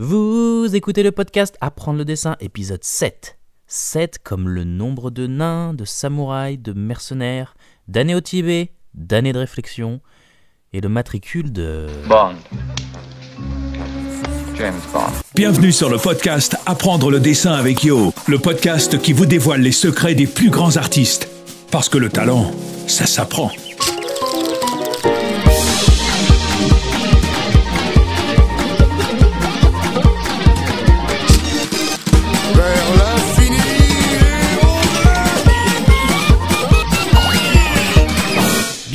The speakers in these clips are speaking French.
Vous écoutez le podcast Apprendre le dessin, épisode 7. 7 comme le nombre de nains, de samouraïs, de mercenaires, d'années au Tibet, d'années de réflexion, et le matricule de... Bond. James Bond. Bienvenue sur le podcast Apprendre le dessin avec Yo, le podcast qui vous dévoile les secrets des plus grands artistes. Parce que le talent, ça s'apprend.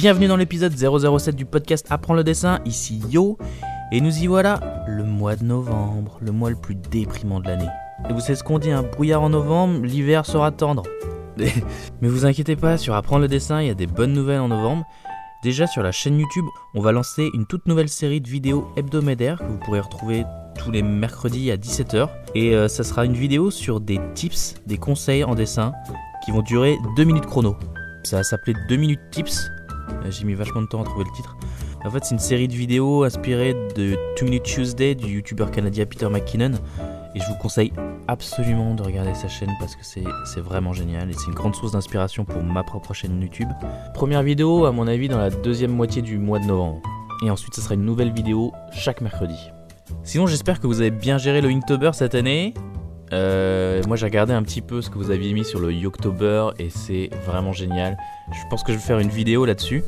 Bienvenue dans l'épisode 007 du podcast Apprendre le dessin, ici Yo, et nous y voilà, le mois de novembre, le mois le plus déprimant de l'année. Et vous savez ce qu'on dit, un brouillard en novembre, l'hiver sera tendre. Mais vous inquiétez pas, sur Apprendre le dessin, il y a des bonnes nouvelles en novembre. Déjà sur la chaîne YouTube, on va lancer une toute nouvelle série de vidéos hebdomadaires que vous pourrez retrouver tous les mercredis à 17h. Et euh, ça sera une vidéo sur des tips, des conseils en dessin qui vont durer 2 minutes chrono. Ça va s'appeler 2 minutes tips. Euh, J'ai mis vachement de temps à trouver le titre. En fait, c'est une série de vidéos inspirée de 2 Minute Tuesday du youtubeur canadien Peter McKinnon. Et je vous conseille absolument de regarder sa chaîne parce que c'est vraiment génial et c'est une grande source d'inspiration pour ma propre chaîne YouTube. Première vidéo, à mon avis, dans la deuxième moitié du mois de novembre. Et ensuite, ce sera une nouvelle vidéo chaque mercredi. Sinon, j'espère que vous avez bien géré le Inktober cette année. Euh, moi, j'ai regardé un petit peu ce que vous aviez mis sur le Yoktober et c'est vraiment génial. Je pense que je vais faire une vidéo là-dessus.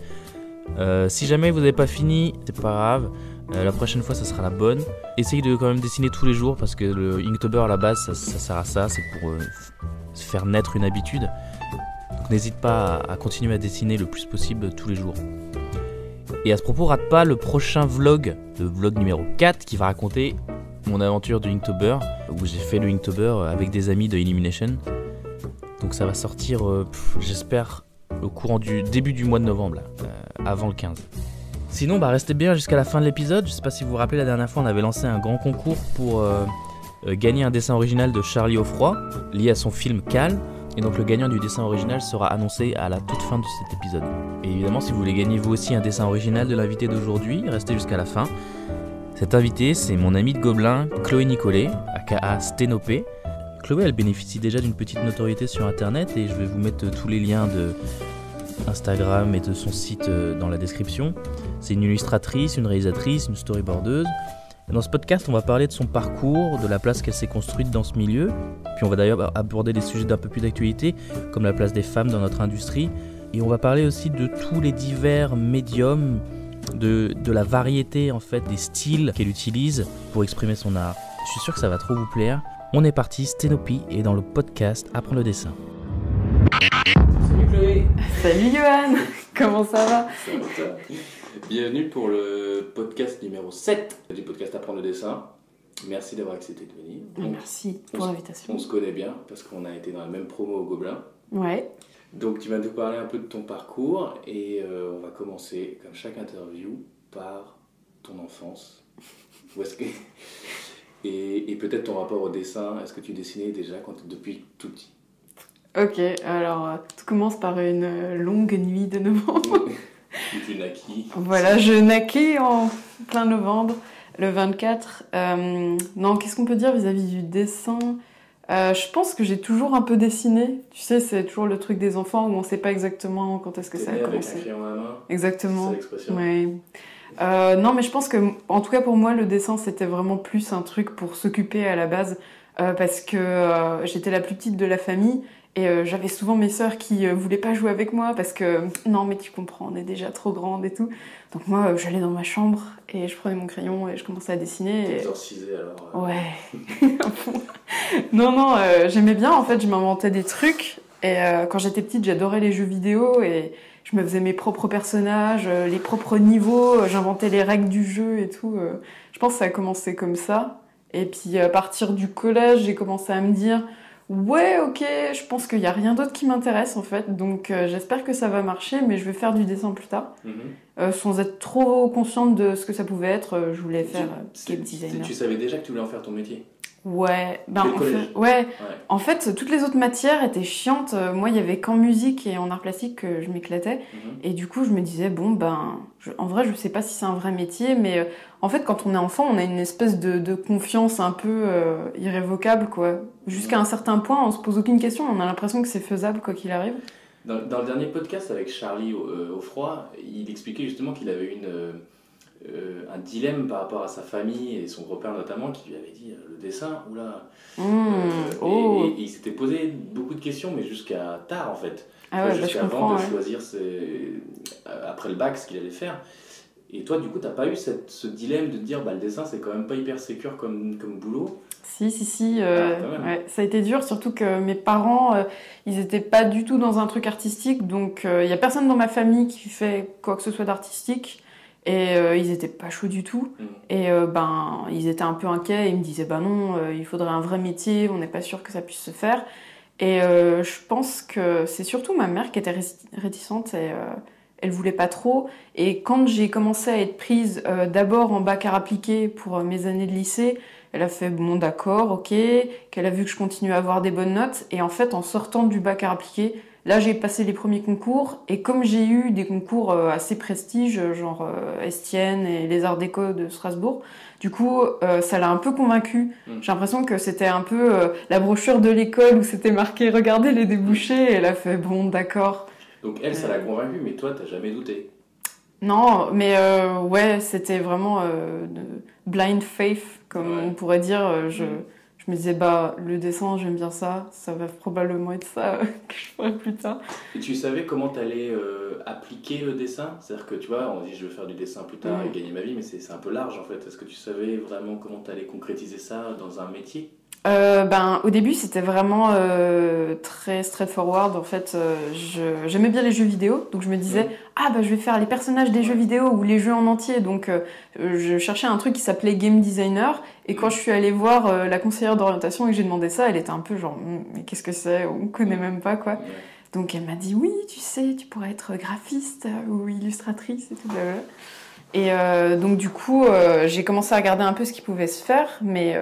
Euh, si jamais vous n'avez pas fini, c'est pas grave. Euh, la prochaine fois, ça sera la bonne. Essayez de quand même dessiner tous les jours parce que le Inktober à la base, ça, sert à ça. C'est pour se faire naître une habitude. Donc n'hésite pas à, à continuer à dessiner le plus possible tous les jours. Et à ce propos, rate pas le prochain vlog, le vlog numéro 4 qui va raconter mon aventure du Inktober où j'ai fait le Inktober avec des amis de Illumination. Donc ça va sortir, euh, j'espère, au courant du début du mois de novembre, euh, avant le 15. Sinon, bah restez bien jusqu'à la fin de l'épisode. Je sais pas si vous vous rappelez, la dernière fois, on avait lancé un grand concours pour euh, euh, gagner un dessin original de Charlie Offroy, lié à son film Cal. Et donc le gagnant du dessin original sera annoncé à la toute fin de cet épisode. Et évidemment, si vous voulez gagner vous aussi un dessin original de l'invité d'aujourd'hui, restez jusqu'à la fin. Cet invité, c'est mon ami de Gobelin, Chloé Nicolet, aka Sténopé. Chloé, elle bénéficie déjà d'une petite notoriété sur internet et je vais vous mettre tous les liens de Instagram et de son site euh, dans la description. C'est une illustratrice, une réalisatrice, une storyboardeuse. Dans ce podcast, on va parler de son parcours, de la place qu'elle s'est construite dans ce milieu. Puis on va d'ailleurs aborder des sujets d'un peu plus d'actualité, comme la place des femmes dans notre industrie. Et on va parler aussi de tous les divers médiums, de, de la variété en fait des styles qu'elle utilise pour exprimer son art. Je suis sûr que ça va trop vous plaire. On est parti, Sténopie est dans le podcast Apprendre le dessin. Salut Chloé Salut Johan, comment ça va? Bienvenue pour le podcast numéro 7 du podcast Apprendre le dessin. Merci d'avoir accepté de venir. Merci pour l'invitation. on se connaît bien parce qu'on a été dans la même promo au Gobelin. Ouais, Donc tu vas nous parler un peu de ton parcours et euh, on va commencer, comme chaque interview, par ton enfance. Où est-ce que... Et, et peut-être ton rapport au dessin. Est-ce que tu dessinais déjà quand, depuis tout petit? Ok, alors tout commence par une longue nuit de novembre. Tu naquis voilà, je naquais en plein novembre, le 24. Euh, non, qu'est-ce qu'on peut dire vis-à-vis du dessin? Euh, Je pense que j'ai toujours un peu dessiné. Tu sais, c'est toujours le truc des enfants où on sait pas exactement quand est-ce que ça a avec un commencé. crayon à la main C'est Exactement. l'expression Ouais. Euh, non, mais je pense que, en tout cas pour moi, le dessin c'était vraiment plus un truc pour s'occuper à la base, euh, parce que j'étais la plus petite de la famille et euh, j'avais souvent mes sœurs qui euh, voulaient pas jouer avec moi parce que non, mais tu comprends, on est déjà trop grande et tout. Donc moi, euh, j'allais dans ma chambre et je prenais mon crayon et je commençais à dessiner. Et... Alors. euh, Ouais. Non, non, euh, j'aimais bien, en fait, je m'inventais des trucs. Et euh, quand j'étais petite, j'adorais les jeux vidéo et je me faisais mes propres personnages, euh, les propres niveaux, euh, j'inventais les règles du jeu et tout. euh. Je pense que ça a commencé comme ça. Et puis à partir du collège, j'ai commencé à me dire Ouais, ok, je pense qu'il n'y a rien d'autre qui m'intéresse en fait, donc euh, j'espère que ça va marcher, mais je vais faire du dessin plus tard. mhm. Euh, sans être trop consciente de ce que ça pouvait être, euh, je voulais faire game designer. Tu savais déjà que tu voulais en faire ton métier? Ouais, ben en fait, ouais. Ouais. En fait, toutes les autres matières étaient chiantes. Euh, Moi, il y avait qu'en musique et en art plastique que je m'éclatais. Mhm. Et du coup, je me disais, bon, ben, je- en vrai, je sais pas si c'est un vrai métier, mais euh, en fait, quand on est enfant, on a une espèce de, de confiance un peu euh, irrévocable, quoi. Jusqu'à un certain point, on se pose aucune question, on a l'impression que c'est faisable, quoi qu'il arrive. Dans, dans le dernier podcast avec Charlie au froid, il expliquait justement qu'il avait une, euh, un dilemme par rapport à sa famille et son repère notamment, qui lui avait dit euh, le dessin, oula. Mmh, Euh, et- oh. et, et il s'était posé beaucoup de questions, mais jusqu'à tard en fait. ah ouais, bah, de ouais. choisir ses- après le bac ce qu'il allait faire. Et toi, du coup, t'as pas eu cette, ce dilemme de te dire bah, le dessin c'est quand même pas hyper sécure comme, comme boulot? Si, si, si. euh, Ah, ouais, ça a été dur, surtout que mes parents, euh, ils étaient pas du tout dans un truc artistique. Donc, il y a personne dans ma famille qui fait quoi que ce soit d'artistique. Et euh, ils étaient pas chauds du tout. Mhm. Et euh, ben, ils étaient un peu inquiets. Ils me disaient, bah non, euh, il faudrait un vrai métier. On n'est pas sûr que ça puisse se faire. Et euh, je pense que c'est surtout ma mère qui était réti- réticente et euh, elle voulait pas trop. Et quand j'ai commencé à être prise euh, d'abord en bac art appliqué pour mes années de lycée, elle a fait bon d'accord, ok, qu'elle a vu que je continuais à avoir des bonnes notes. Et en fait, en sortant du bac art appliqué, là j'ai passé les premiers concours. Et comme j'ai eu des concours euh, assez prestige, genre euh, Estienne et les Arts Déco de Strasbourg, du coup euh, ça l'a un peu convaincue. Mm. J'ai l'impression que c'était un peu euh, la brochure de l'école où c'était marqué regardez les débouchés. Et elle a fait bon d'accord. Donc elle, ça l'a convaincu, mais toi, t'as jamais douté. Non, mais euh, ouais, c'était vraiment euh, blind faith, comme Ouais. on pourrait dire. Euh, Je, Mm. Je me disais, bah, le dessin, j'aime bien ça, ça va probablement être ça que je ferai plus tard. Et tu savais comment t'allais euh, appliquer le dessin? C'est-à-dire que tu vois, on dit je veux faire du dessin plus tard et gagner ma vie, mais c'est un peu large en fait. Est-ce que tu savais vraiment comment t'allais concrétiser ça dans un métier? Euh, ben, au début, c'était vraiment euh, très straightforward. En fait, euh, j'aimais bien les jeux vidéo, donc je me disais, ah bah je vais faire les personnages des jeux vidéo ou les jeux en entier. Donc, euh, je cherchais un truc qui s'appelait game designer. Et quand je suis allée voir euh, la conseillère d'orientation et que j'ai demandé ça, elle était un peu genre, Hum, mais qu'est-ce que c'est? On connaît même pas quoi. Donc elle m'a dit oui, tu sais, tu pourrais être graphiste euh, ou illustratrice et tout. blablabla. Et euh, donc du coup, euh, j'ai commencé à regarder un peu ce qui pouvait se faire, mais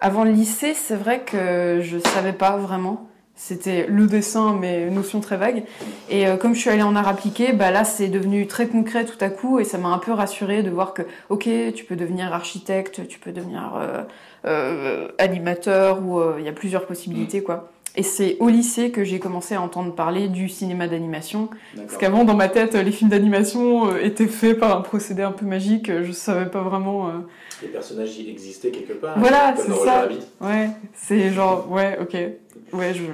avant le lycée, c'est vrai que je savais pas vraiment. C'était le dessin, mais notion très vague. Et euh, comme je suis allée en art appliqué, bah là c'est devenu très concret tout à coup, et ça m'a un peu rassurée de voir que ok, tu peux devenir architecte, tu peux devenir euh, euh, animateur, ou il y a plusieurs possibilités quoi. Et c'est au lycée que j'ai commencé à entendre parler du cinéma d'animation. Parce qu'avant, dans ma tête, les films d'animation étaient faits par un procédé un peu magique. Je savais pas vraiment. Les personnages y existaient quelque part. Voilà, c'est ça. Ouais, c'est genre, ouais, ok. Ouais, je.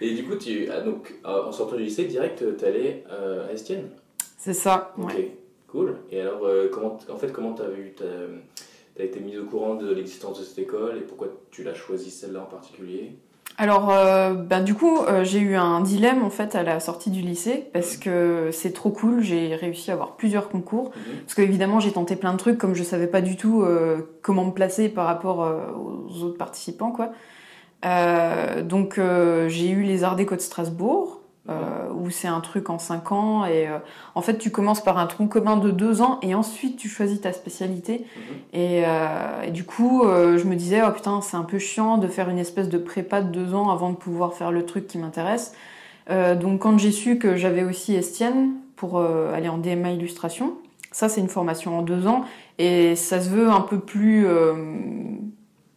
Et du coup, tu, ah, donc, euh, en sortant du lycée, direct, t'allais euh, à Estienne? C'est ça, Ok, ouais. cool. Et alors, euh, comment, en fait, comment t'as eu, t'as, été mise au courant de l'existence de cette école et pourquoi tu l'as choisi celle-là en particulier? Alors, euh, ben, du coup, euh, j'ai eu un dilemme en fait à la sortie du lycée parce que c'est trop cool. J'ai réussi à avoir plusieurs concours. Mhm. Parce qu'évidemment, j'ai tenté plein de trucs comme je savais pas du tout euh, comment me placer par rapport euh, aux autres participants, quoi. Euh, donc, euh, j'ai eu les Arts Déco de Strasbourg, euh, où c'est un truc en 5 ans. Et en fait, tu commences par un tronc commun de 2 ans et ensuite tu choisis ta spécialité. Mhm. Et, et du coup, je me disais, oh putain, c'est un peu chiant de faire une espèce de prépa de 2 ans avant de pouvoir faire le truc qui m'intéresse. Donc, quand j'ai su que j'avais aussi Estienne pour aller en DMA illustration, ça, c'est une formation en 2 ans et ça se veut un peu plus.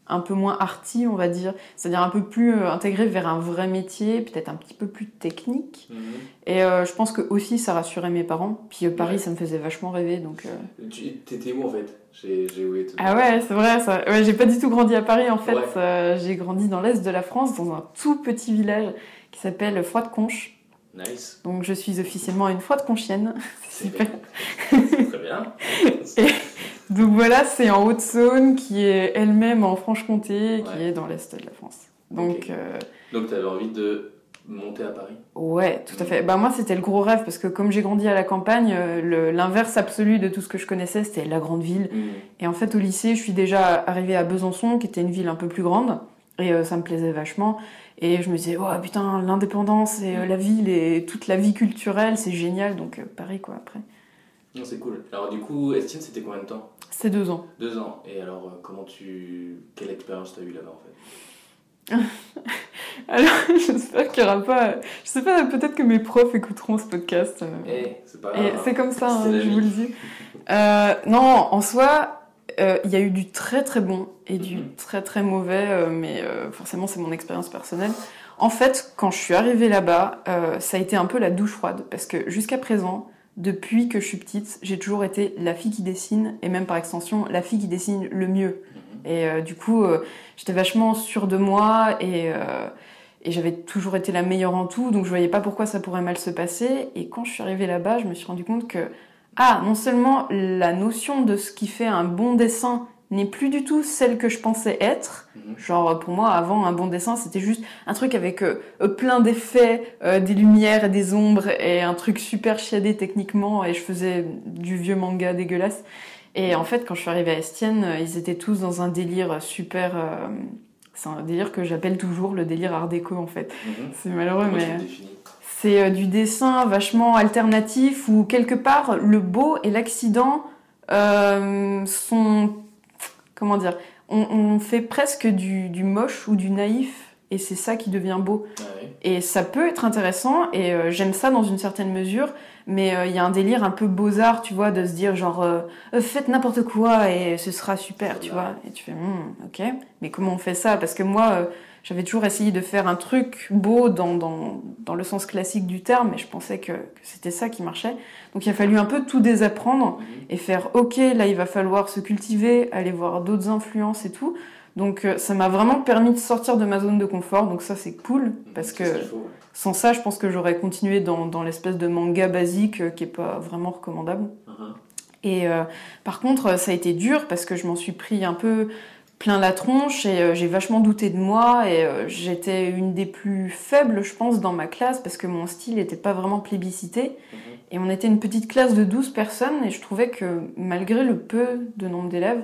Un peu moins arty, on va dire, c'est-à-dire un peu plus euh, intégré vers un vrai métier, peut-être un petit peu plus technique. Mhm. Et euh, je pense que aussi ça rassurait mes parents. Puis euh, Paris, Ouais. ça me faisait vachement rêver, donc. euh, Tu T'étais où en fait? J'ai j'ai oublié tout. Ah ouais, c'est vrai, ça. Ouais, j'ai pas du tout grandi à Paris en fait. Ouais. J'ai grandi dans l'est de la France, dans un tout petit village qui s'appelle Froide-Conche. Nice. Donc je suis officiellement une Froide-Conchienne. C'est super. C'est très bien. Donc voilà, c'est en Haute-Saône, qui est elle-même en Franche-Comté, qui Ouais. est dans l'est de la France. Donc euh, Donc, t'avais envie de monter à Paris? Ouais, tout à fait. Bah moi, c'était le gros rêve parce que comme j'ai grandi à la campagne, euh, l'inverse absolu de tout ce que je connaissais, c'était la grande ville. Mhm. Et en fait, au lycée, je suis déjà arrivée à Besançon, qui était une ville un peu plus grande, et euh, ça me plaisait vachement. Et je me disais, oh putain, l'indépendance et euh, la ville et toute la vie culturelle, c'est génial. Donc euh, Paris, quoi, après. Non, c'est cool. Alors, du coup, Estienne, c'était combien de temps? C'était deux ans. Deux ans. Et alors, euh, comment tu. Quelle expérience t'as eu là-bas en fait? Alors, j'espère qu'il n'y aura pas. Je sais pas, peut-être que mes profs écouteront ce podcast. euh. Eh, c'est pas grave. c'est comme ça, C'est hein, je vous le dis. Euh, non, en soi, euh, il y a eu du très très bon et du Mhm. très très mauvais, euh, mais forcément c'est mon expérience personnelle. En fait, quand je suis arrivée là-bas, ça a été un peu la douche froide parce que jusqu'à présent, depuis que je suis petite, j'ai toujours été la fille qui dessine et même par extension la fille qui dessine le mieux. Mhm. Et euh, du coup, euh, j'étais vachement sûre de moi et, euh, et j'avais toujours été la meilleure en tout, donc je voyais pas pourquoi ça pourrait mal se passer. Et quand je suis arrivée là-bas, je me suis rendu compte que, ah, non seulement la notion de ce qui fait un bon dessin n'est plus du tout celle que je pensais être. Mhm. Genre, pour moi, avant, un bon dessin, c'était juste un truc avec euh, euh, plein d'effets, euh, des lumières et des ombres, et un truc super chiadé techniquement, et je faisais du vieux manga dégueulasse. Et en fait, quand je suis arrivée à Estienne, ils étaient tous dans un délire super... euh, c'est un délire que j'appelle toujours le délire art déco, en fait. Mhm. C'est malheureux, Comment mais... C'est du dessin vachement alternatif où quelque part le beau et l'accident sont comment dire on, on fait presque du, du moche ou du naïf et c'est ça qui devient beau. Ah et ça peut être intéressant et euh, j'aime ça dans une certaine mesure mais euh, il y a un délire un peu beaux-arts tu vois de se dire genre euh, Euh, faites n'importe quoi et ce sera super tu vois. Et tu fais Hmm, ok mais comment on fait ça? Parce que moi euh, j'avais toujours essayé de faire un truc beau dans, dans, dans le sens classique du terme, mais je pensais que, que c'était ça qui marchait. Donc il a fallu un peu tout désapprendre Mhm. et faire ok, là il va falloir se cultiver, aller voir d'autres influences et tout. Donc euh, ça m'a vraiment permis de sortir de ma zone de confort, donc ça c'est cool, parce que sans ça je pense que j'aurais continué dans, dans l'espèce de manga basique euh, qui est pas vraiment recommandable. Mhm. Et euh, par contre, ça a été dur parce que je m'en suis pris un peu plein la tronche et euh, j'ai vachement douté de moi et euh, j'étais une des plus faibles, je pense, dans ma classe parce que mon style n'était pas vraiment plébiscité. Mhm. Et on était une petite classe de 12 personnes et je trouvais que malgré le peu de nombre d'élèves,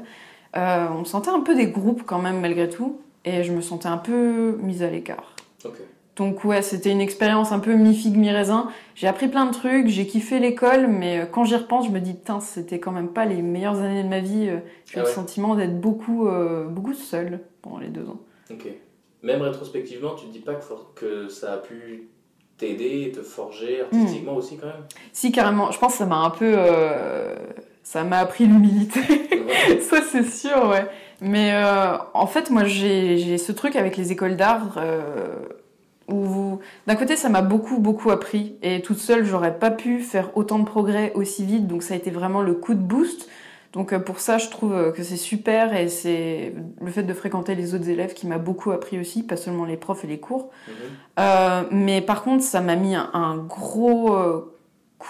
euh, on sentait un peu des groupes quand même malgré tout et je me sentais un peu mise à l'écart. Donc ouais, c'était une expérience un peu mi-figue, mi-raisin. J'ai appris plein de trucs, j'ai kiffé l'école, mais euh, quand j'y repense, je me dis, putain, c'était quand même pas les meilleures années de ma vie. euh, J'ai Ah ouais. le sentiment d'être beaucoup, euh, beaucoup seule pendant les deux ans. Ok. Même rétrospectivement, tu te dis pas que, ça a pu t'aider te forger artistiquement aussi quand même? Si, carrément, je pense que ça m'a un peu... euh, ça m'a appris l'humilité. Ouais. ça, c'est sûr, ouais. Mais euh, en fait, moi, j'ai j'ai ce truc avec les écoles d'art où, d'un côté, ça m'a beaucoup, beaucoup appris. Et toute seule, j'aurais pas pu faire autant de progrès aussi vite. Donc, ça a été vraiment le coup de boost. Donc, euh, pour ça, je trouve euh, que c'est super. Et c'est le fait de fréquenter les autres élèves qui m'a beaucoup appris aussi, pas seulement les profs et les cours. Mhm. Euh, mais par contre, ça m'a mis un, un gros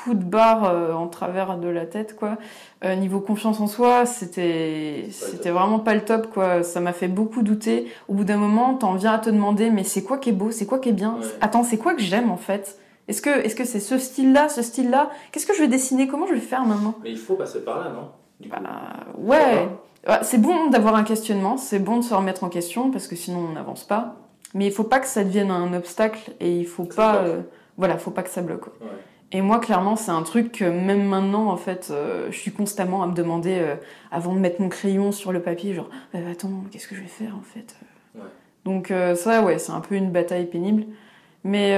coup de barre euh, en travers de la tête, quoi. Euh, niveau confiance en soi, c'était c'était vraiment pas le top, quoi. Ça m'a fait beaucoup douter. Au bout d'un moment, t'en viens à te demander, mais c'est quoi qui est beau, c'est quoi qui est bien? Ouais. Attends, c'est quoi que j'aime en fait? Est-ce que est-ce que c'est ce style-là, ce style-là? Qu'est-ce que je vais dessiner? Comment je vais faire maintenant Mais il faut passer par là, non? Du coup. Bah, ouais. Ouais, C'est bon d'avoir un questionnement, c'est bon de se remettre en question parce que sinon on n'avance pas. Mais il faut pas que ça devienne un obstacle et il faut pas, bloque. euh, voilà, faut pas que ça bloque. quoi. Ouais. Et moi, clairement, c'est un truc que même maintenant, en fait, euh, je suis constamment à me demander, euh, avant de mettre mon crayon sur le papier, genre, Euh, attends, qu'est-ce que je vais faire, en fait? Ouais. Donc euh, ça, ouais, c'est un peu une bataille pénible. Mais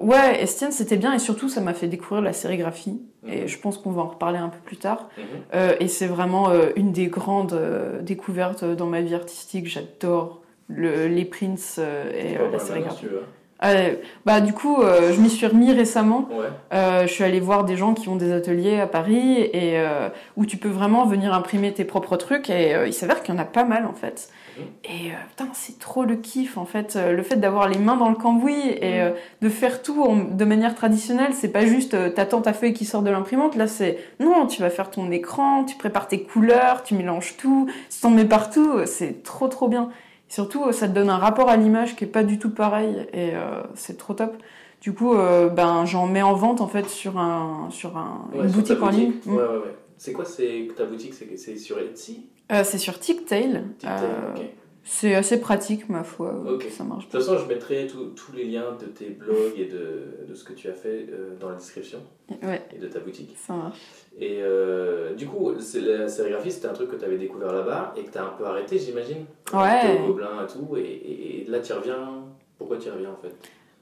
ouais, Estienne, c'était bien, et surtout, ça m'a fait découvrir la sérigraphie. Et Mhm. je pense qu'on va en reparler un peu plus tard. Mhm. Et c'est vraiment une des grandes découvertes dans ma vie artistique. J'adore le- les prints et la si sérigraphie. veux. Euh, bah du coup, euh, je m'y suis remis récemment. Ouais. Euh, je suis allée voir des gens qui ont des ateliers à Paris et euh, où tu peux vraiment venir imprimer tes propres trucs. Et euh, il s'avère qu'il y en a pas mal en fait. Mhm. Et putain, c'est trop le kiff en fait. Le fait d'avoir les mains dans le cambouis et Mhm. de faire tout en- de manière traditionnelle, c'est pas juste t'attends ta feuille qui sort de l'imprimante. Là, c'est non, tu vas faire ton écran, tu prépares tes couleurs, tu mélanges tout, tu t'en mets partout. C'est trop trop bien. Et surtout, euh, ça te donne un rapport à l'image qui est pas du tout pareil et euh, c'est trop top. Du coup, euh, ben j'en mets en vente en fait sur un sur un, Ouais, une sur boutique en ligne. Ouais, ouais, ouais. C'est quoi c'est ta boutique C'est sur Etsy? Euh, c'est sur Ticktail. TikTok, Euh, ok. C'est assez pratique, ma foi. Ok. Ça marche. De toute façon, je mettrai tous tous les liens de tes blogs et de, de ce que tu as fait euh, dans la description Ouais, et de ta boutique. ça marche. Et euh, du coup, la sérigraphie, c'était un truc que tu avais découvert là-bas et que tu as un peu arrêté, j'imagine. Ouais. au Gobelin et tout. Et, et- et là, tu reviens. Pourquoi tu reviens en fait?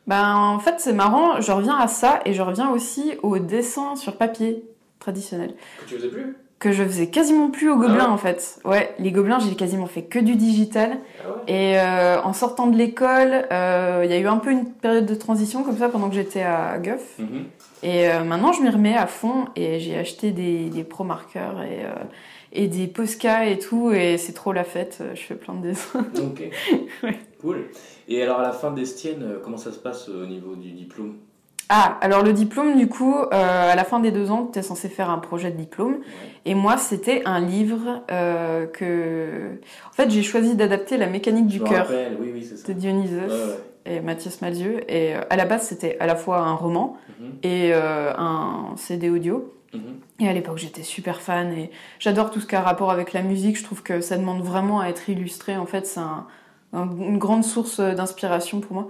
Ben, en fait, c'est marrant, je reviens à ça et je reviens aussi au dessin sur papier traditionnel. Que tu faisais plus? Que je faisais quasiment plus au gobelin Ah ouais en fait. Ouais, les gobelins, j'ai quasiment fait que du digital. Ah ouais Et euh, en sortant de l'école, euh, il y a eu un peu une période de transition comme ça pendant que j'étais à Guff. Mhm. Et euh, maintenant, je m'y remets à fond et j'ai acheté des, des pro marqueurs et, et des Posca et tout. Et c'est trop la fête. Je fais plein de dessins. Ok. Cool. Et alors, à la fin d'Estienne, comment ça se passe au niveau du diplôme? Ah, alors le diplôme, du coup, euh, à la fin des deux ans, tu es censé faire un projet de diplôme. Et moi, c'était un livre euh, que. En fait, j'ai choisi d'adapter la mécanique du cœur oui, oui, de Dionysos Ouais, ouais. et Mathias Malzieu. Et euh, à la base, c'était à la fois un roman Mhm, et un CD audio. mhm. Et à l'époque, j'étais super fan et j'adore tout ce qui a rapport avec la musique. Je trouve que ça demande vraiment à être illustré. En fait, c'est un- un- une grande source d'inspiration pour moi.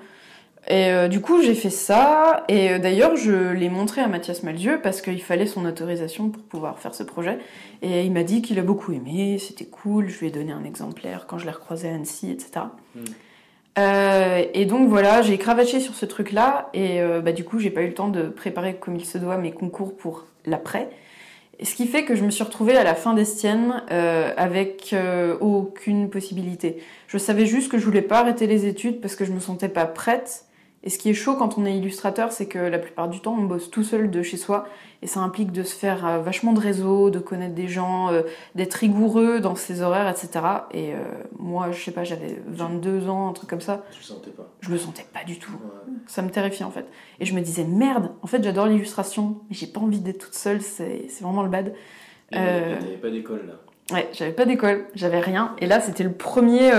Et euh, du coup, j'ai fait ça. Et euh, d'ailleurs, je l'ai montré à Mathias Malzieu parce qu'il fallait son autorisation pour pouvoir faire ce projet. Et il m'a dit qu'il a beaucoup aimé, c'était cool. Je lui ai donné un exemplaire quand je l'ai recroisé à Annecy, etc. Mm. Euh, et donc voilà, j'ai cravaché sur ce truc-là. Et bah, du coup, j'ai pas eu le temps de préparer comme il se doit mes concours pour l'après. Ce qui fait que je me suis retrouvée à la fin d'Estienne euh, avec euh, aucune possibilité. Je savais juste que je voulais pas arrêter les études parce que je me sentais pas prête. Et ce qui est chaud quand on est illustrateur, c'est que la plupart du temps, on bosse tout seul de chez soi. Et ça implique de se faire euh, vachement de réseau, de connaître des gens, euh, d'être rigoureux dans ses horaires, etc. Et euh, moi, je sais pas, j'avais 22 ans, un truc comme ça. Tu le sentais pas. Je me sentais pas du tout. Ouais. Ça me terrifiait en fait. Et je me disais, merde, en fait j'adore l'illustration, mais j'ai pas envie d'être toute seule, c'est vraiment le bad. Et Euh. t'avais pas d'école là. Ouais, j'avais pas d'école, j'avais rien. Et là c'était le premier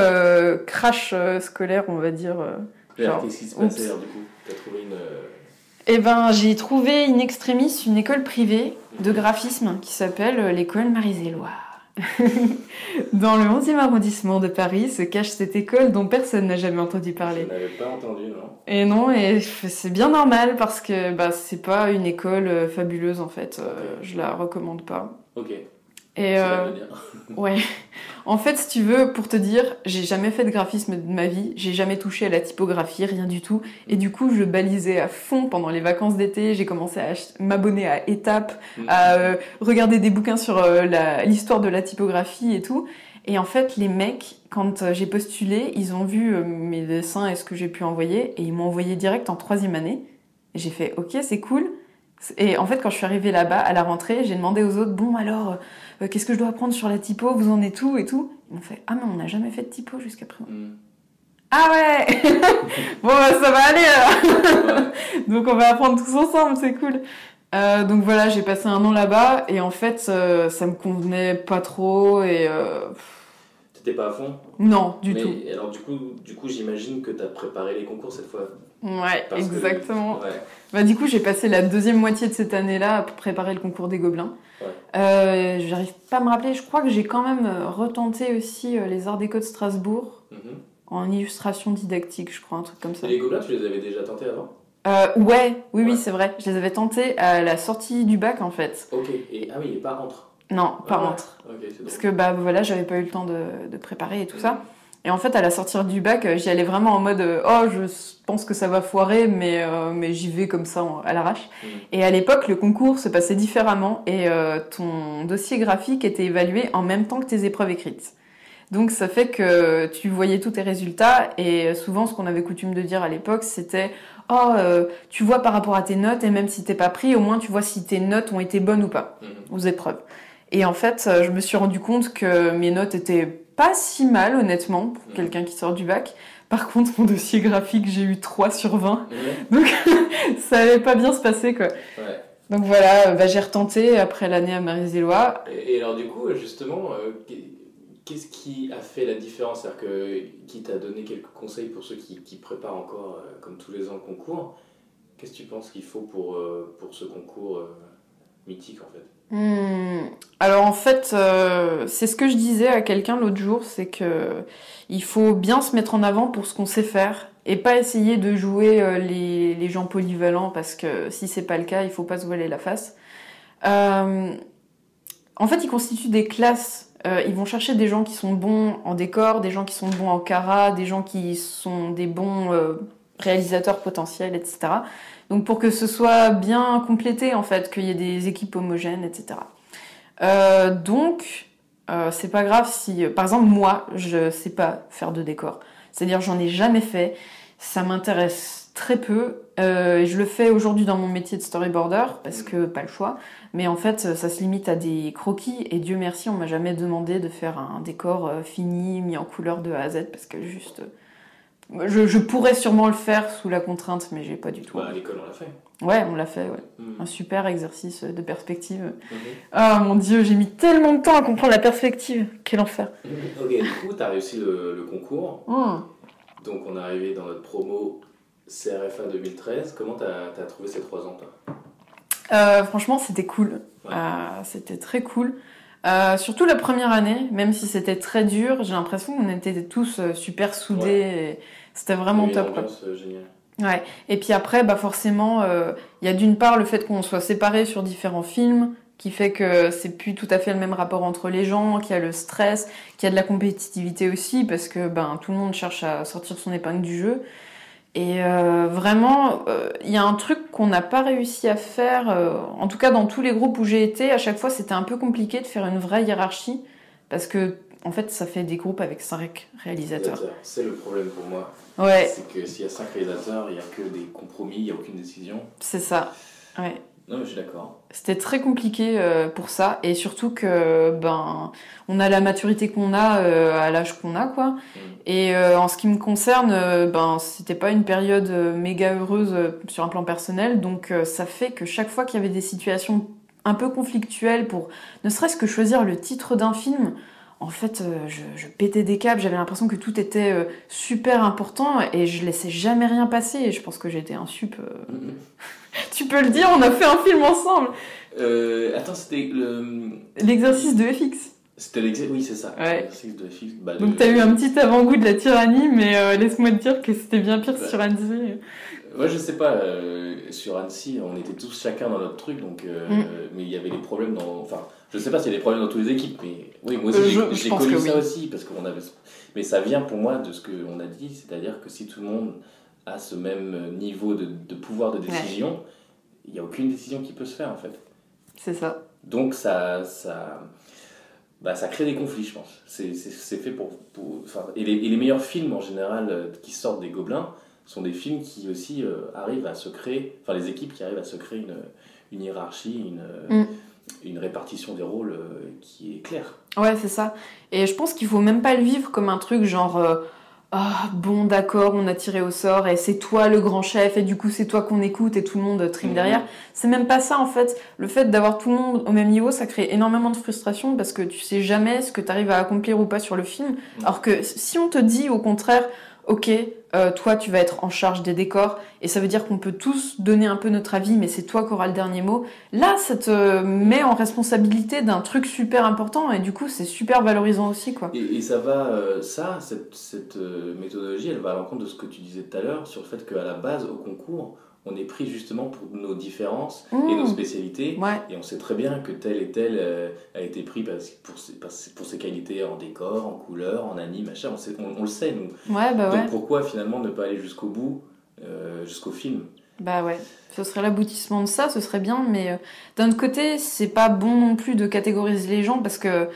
crash scolaire, on va dire. Qu'est-ce qui se oups. passait alors du coup T'as trouvé une. euh, Eh ben j'ai trouvé in extremis une école privée de graphisme qui s'appelle euh, l'école Marie-Zéloire. Dans le 11e arrondissement de Paris se cache cette école dont personne n'a jamais entendu parler. Je n'avais pas entendu, non Et non, et c'est bien normal parce que bah, c'est pas une école euh, fabuleuse en fait. Euh, je la recommande pas. Ok. Et euh, ouais. En fait, si tu veux, pour te dire, j'ai jamais fait de graphisme de ma vie, j'ai jamais touché à la typographie, rien du tout. Et du coup, je balisais à fond pendant les vacances d'été. J'ai commencé à m'abonner à Étapes, à euh, regarder des bouquins sur euh, l'histoire de la typographie et tout. Et en fait, les mecs, quand j'ai postulé, ils ont vu mes dessins et ce que j'ai pu envoyer, et ils m'ont envoyé direct en troisième année. Et j'ai fait, ok, c'est cool. Et en fait, quand je suis arrivée là-bas, à la rentrée, j'ai demandé aux autres, bon alors, euh, qu'est-ce que je dois apprendre sur la typo? Vous en êtes où et tout? Ils m'ont fait, ah mais on n'a jamais fait de typo jusqu'à présent. Hmm. Ah ouais Bon, bah, ça va aller alors donc on va apprendre tous ensemble, c'est cool. Euh, donc voilà, j'ai passé un an là-bas et en fait euh, ça me convenait pas trop et T'étais pas à fond non du Mais tout. alors du coup, du coup j'imagine que t'as préparé les concours cette fois. Ouais, Parce que- exactement. Ouais. Bah du coup j'ai passé la deuxième moitié de cette année-là à préparer le concours des gobelins. Ouais. Euh, J'arrive pas à me rappeler, je crois que j'ai quand même euh, retenté aussi euh, les Arts Déco de Strasbourg Mhm. en illustration didactique, je crois, un truc comme ça. Et les gobelins, tu les avais déjà tentés avant? Euh, ouais, oui, oui, c'est vrai. Je les avais tentés à la sortie du bac en fait. Ok. Et ah oui, et pas entre. Non, pas Ah ouais. entre. Ok, c'est Parce que bah voilà, j'avais pas eu le temps de, de préparer et tout ça. Et en fait, à la sortie du bac, euh, j'y allais vraiment en mode euh, oh, je pense que ça va foirer, mais euh, mais j'y vais comme ça à l'arrache. Mhm. Et à l'époque, le concours se passait différemment et euh, ton dossier graphique était évalué en même temps que tes épreuves écrites. Donc ça fait que tu voyais tous tes résultats et souvent ce qu'on avait coutume de dire à l'époque c'était oh euh, tu vois par rapport à tes notes et même si t'es pas pris au moins tu vois si tes notes ont été bonnes ou pas Mhm. aux épreuves. Et en fait, euh, je me suis rendu compte que mes notes étaient pas si mal, honnêtement, pour quelqu'un qui sort du bac. Par contre, mon dossier graphique, j'ai eu 3 sur 20. Ouais. Donc, ça allait pas bien se passer, quoi. Ouais. Donc voilà, euh, bah, j'ai retenté après l'année à Marie-Zélois. Et, et alors du coup, justement, euh, qu'est- qu'est-ce qui a fait la différence? C'est-à-dire que qui t'a donné quelques conseils pour ceux qui, qui préparent encore, euh, comme tous les ans, le concours? Qu'est-ce que tu penses qu'il faut pour, euh, pour ce concours mythique en fait? Hmm, Alors en fait, euh, c'est ce que je disais à quelqu'un l'autre jour, c'est que il faut bien se mettre en avant pour ce qu'on sait faire et pas essayer de jouer euh, les, gens polyvalents parce que si c'est pas le cas, il faut pas se voiler la face. Euh, en fait, ils constituent des classes. Ils vont chercher des gens qui sont bons en décor, des gens qui sont bons en cara, des gens qui sont des bons réalisateurs potentiels, etc. Donc pour que ce soit bien complété en fait, qu'il y ait des équipes homogènes, etc. Euh, donc euh, c'est pas grave si, par exemple moi, je sais pas faire de décor. C'est-à-dire j'en ai jamais fait, ça m'intéresse très peu. Euh, je le fais aujourd'hui dans mon métier de storyboarder parce que pas le choix. Mais en fait, ça se limite à des croquis et Dieu merci, on m'a jamais demandé de faire un décor euh, fini, mis en couleur de A à Z parce que juste. Je, je pourrais sûrement le faire sous la contrainte, mais j'ai pas du tout. Bah, à l'école, on l'a fait. Ouais, on l'a fait, ouais. Mhm. Un super exercice de perspective. Ah mon dieu, j'ai mis tellement de temps à comprendre la perspective. Quel enfer. Ok, du coup, t'as réussi le, le concours. Hmm. Donc, on est arrivé dans notre promo CRFA 2013. Comment t'as as trouvé ces trois ans, toi? Euh, franchement, c'était cool. Ouais. Euh, c'était très cool. Euh, surtout la première année, même si c'était très dur, j'ai l'impression qu'on était tous euh, super soudés. et C'était vraiment top. quoi. euh. Ouais. Et puis après, bah forcément, euh, il y a d'une part le fait qu'on soit séparés sur différents films, qui fait que c'est plus tout à fait le même rapport entre les gens, qu'il y a le stress, qu'il y a de la compétitivité aussi, parce que ben tout le monde cherche à sortir son épingle du jeu. Et euh, vraiment, euh, il y a un truc qu'on n'a pas réussi à faire, euh, en tout cas dans tous les groupes où j'ai été, à chaque fois c'était un peu compliqué de faire une vraie hiérarchie, parce que en fait ça fait des groupes avec cinq réalisateurs. C'est le problème pour moi. Ouais, C'est que s'il y a cinq réalisateurs, il n'y a que des compromis, il n'y a aucune décision. c'est ça. Ouais. Non, mais je suis d'accord. C'était très compliqué euh, pour ça et surtout que ben on a la maturité qu'on a euh, à l'âge qu'on a quoi. Et euh, en ce qui me concerne, ben c'était pas une période méga heureuse sur un plan personnel, donc ça fait que chaque fois qu'il y avait des situations un peu conflictuelles pour ne serait-ce que choisir le titre d'un film, en fait euh, je, je pétais des câbles, j'avais l'impression que tout était euh, super important et je laissais jamais rien passer. Et je pense que j'étais un sup. euh. Tu peux le dire, on a fait un film ensemble. Euh, attends, c'était le. L'exercice de FX. C'était l'exercice. Oui, c'est ça. Ouais. L'exercice de FX. Bah, Donc t'as eu un petit avant-goût de la tyrannie, mais euh, laisse-moi te dire que c'était bien pire sur Annecy. Ouais, je sais pas. euh, sur Annecy, on était tous chacun dans notre truc, donc. euh, Mm. Mais il y avait des problèmes dans. Enfin, je sais pas s'il y a des problèmes dans toutes les équipes, mais oui, moi aussi Euh, j'ai- connu ça oui. aussi, parce qu'on avait. Mais ça vient pour moi de ce qu'on a dit, c'est-à-dire que si tout le monde a ce même niveau de, de pouvoir de décision, il n'y a aucune décision qui peut se faire en fait. C'est ça. Donc ça, ça, bah, ça crée des conflits, je pense. C'est c'est- c'est fait pour... pour- enfin, et, les, et les meilleurs films, en général, euh, qui sortent des Gobelins, sont des films qui aussi euh, arrivent à se créer, enfin les équipes qui arrivent à se créer une, une hiérarchie, une, Mm. Une répartition des rôles euh, qui est claire. Ouais, c'est ça. Et je pense qu'il faut même pas le vivre comme un truc genre euh, ah bon d'accord, on a tiré au sort et c'est toi le grand chef et du coup c'est toi qu'on écoute et tout le monde trime Mhm. derrière. C'est même pas ça en fait. Le fait d'avoir tout le monde au même niveau, ça crée énormément de frustration parce que tu sais jamais ce que tu arrives à accomplir ou pas sur le film. Alors que si on te dit au contraire, ok, euh, toi tu vas être en charge des décors et ça veut dire qu'on peut tous donner un peu notre avis, mais c'est toi qui auras le dernier mot. Là, ça te met en responsabilité d'un truc super important et du coup c'est super valorisant aussi quoi. Et, ça va, euh, ça, cette, cette euh, méthodologie, elle va à l'encontre de ce que tu disais tout à l'heure sur le fait qu'à la base, au concours, on est pris justement pour nos différences et Mmh. nos spécialités. Ouais, Et on sait très bien que tel et tel euh, a été pris parce- pour, ses, parce- pour ses qualités en décor, en couleur, en anime, machin. On, sait- on- on le sait, nous. ouais, bah ouais. Donc pourquoi finalement ne pas aller jusqu'au bout, euh, jusqu'au film? Bah ouais, ce serait l'aboutissement de ça, ce serait bien, mais euh, d'un autre côté, c'est pas bon non plus de catégoriser les gens parce que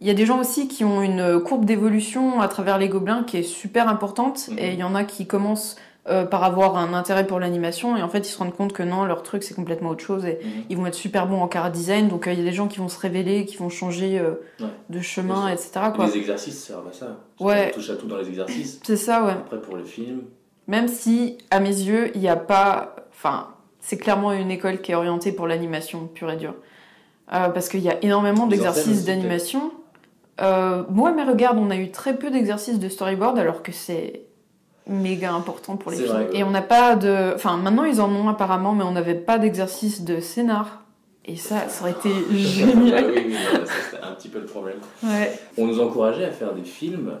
il y a des gens aussi qui ont une courbe d'évolution à travers les gobelins qui est super importante Mhm. et il y en a qui commencent euh, par avoir un intérêt pour l'animation et en fait ils se rendent compte que non, leur truc c'est complètement autre chose et ils vont être super bons en cara design donc euh, il y a des gens qui vont se révéler, qui vont changer euh, Ouais. de chemin, Et etc. Quoi. Les exercices servent à ça. Ouais. On touche à tout dans les exercices. C'est ça, ouais. Après pour le film, Même si, à mes yeux, il n'y a pas. Enfin, c'est clairement une école qui est orientée pour l'animation pure et dure. Parce qu'il y a énormément d'exercices d'animation. Euh, ouais, mais regarde, on a eu très peu d'exercices de storyboard alors que c'est méga important pour les films. vrai, ouais. Et on n'a pas de. Enfin, maintenant ils en ont apparemment, mais on n'avait pas d'exercice de scénar. Et ça, ça aurait été Ah génial. oui, oui, c'était un petit peu le problème. Ouais. On nous encourageait à faire des films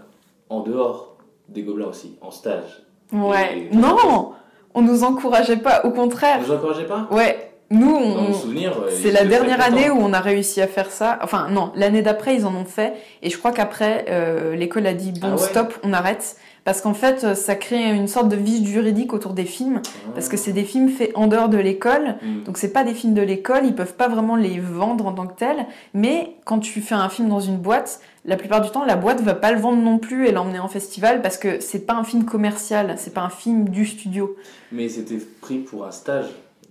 en dehors des Gobelins aussi, en stage. Ouais. Et- Non On nous encourageait pas, au contraire. Vous nous encouragez pas? Ouais. Nous, on, euh, C'est la dernière année où on a réussi à faire ça. Enfin, non, l'année d'après, ils en ont fait. Et je crois qu'après, euh, l'école a dit bon, Ah ouais stop, on arrête. Parce qu'en fait, euh, ça crée une sorte de vide juridique autour des films. Parce que c'est des films faits en dehors de l'école. Mm. Donc, c'est pas des films de l'école. Ils peuvent pas vraiment les vendre en tant que tels. Mais quand tu fais un film dans une boîte, la plupart du temps, la boîte va pas le vendre non plus et l'emmener en festival parce que c'est pas un film commercial. C'est pas un film du studio. Mais c'était pris pour un stage.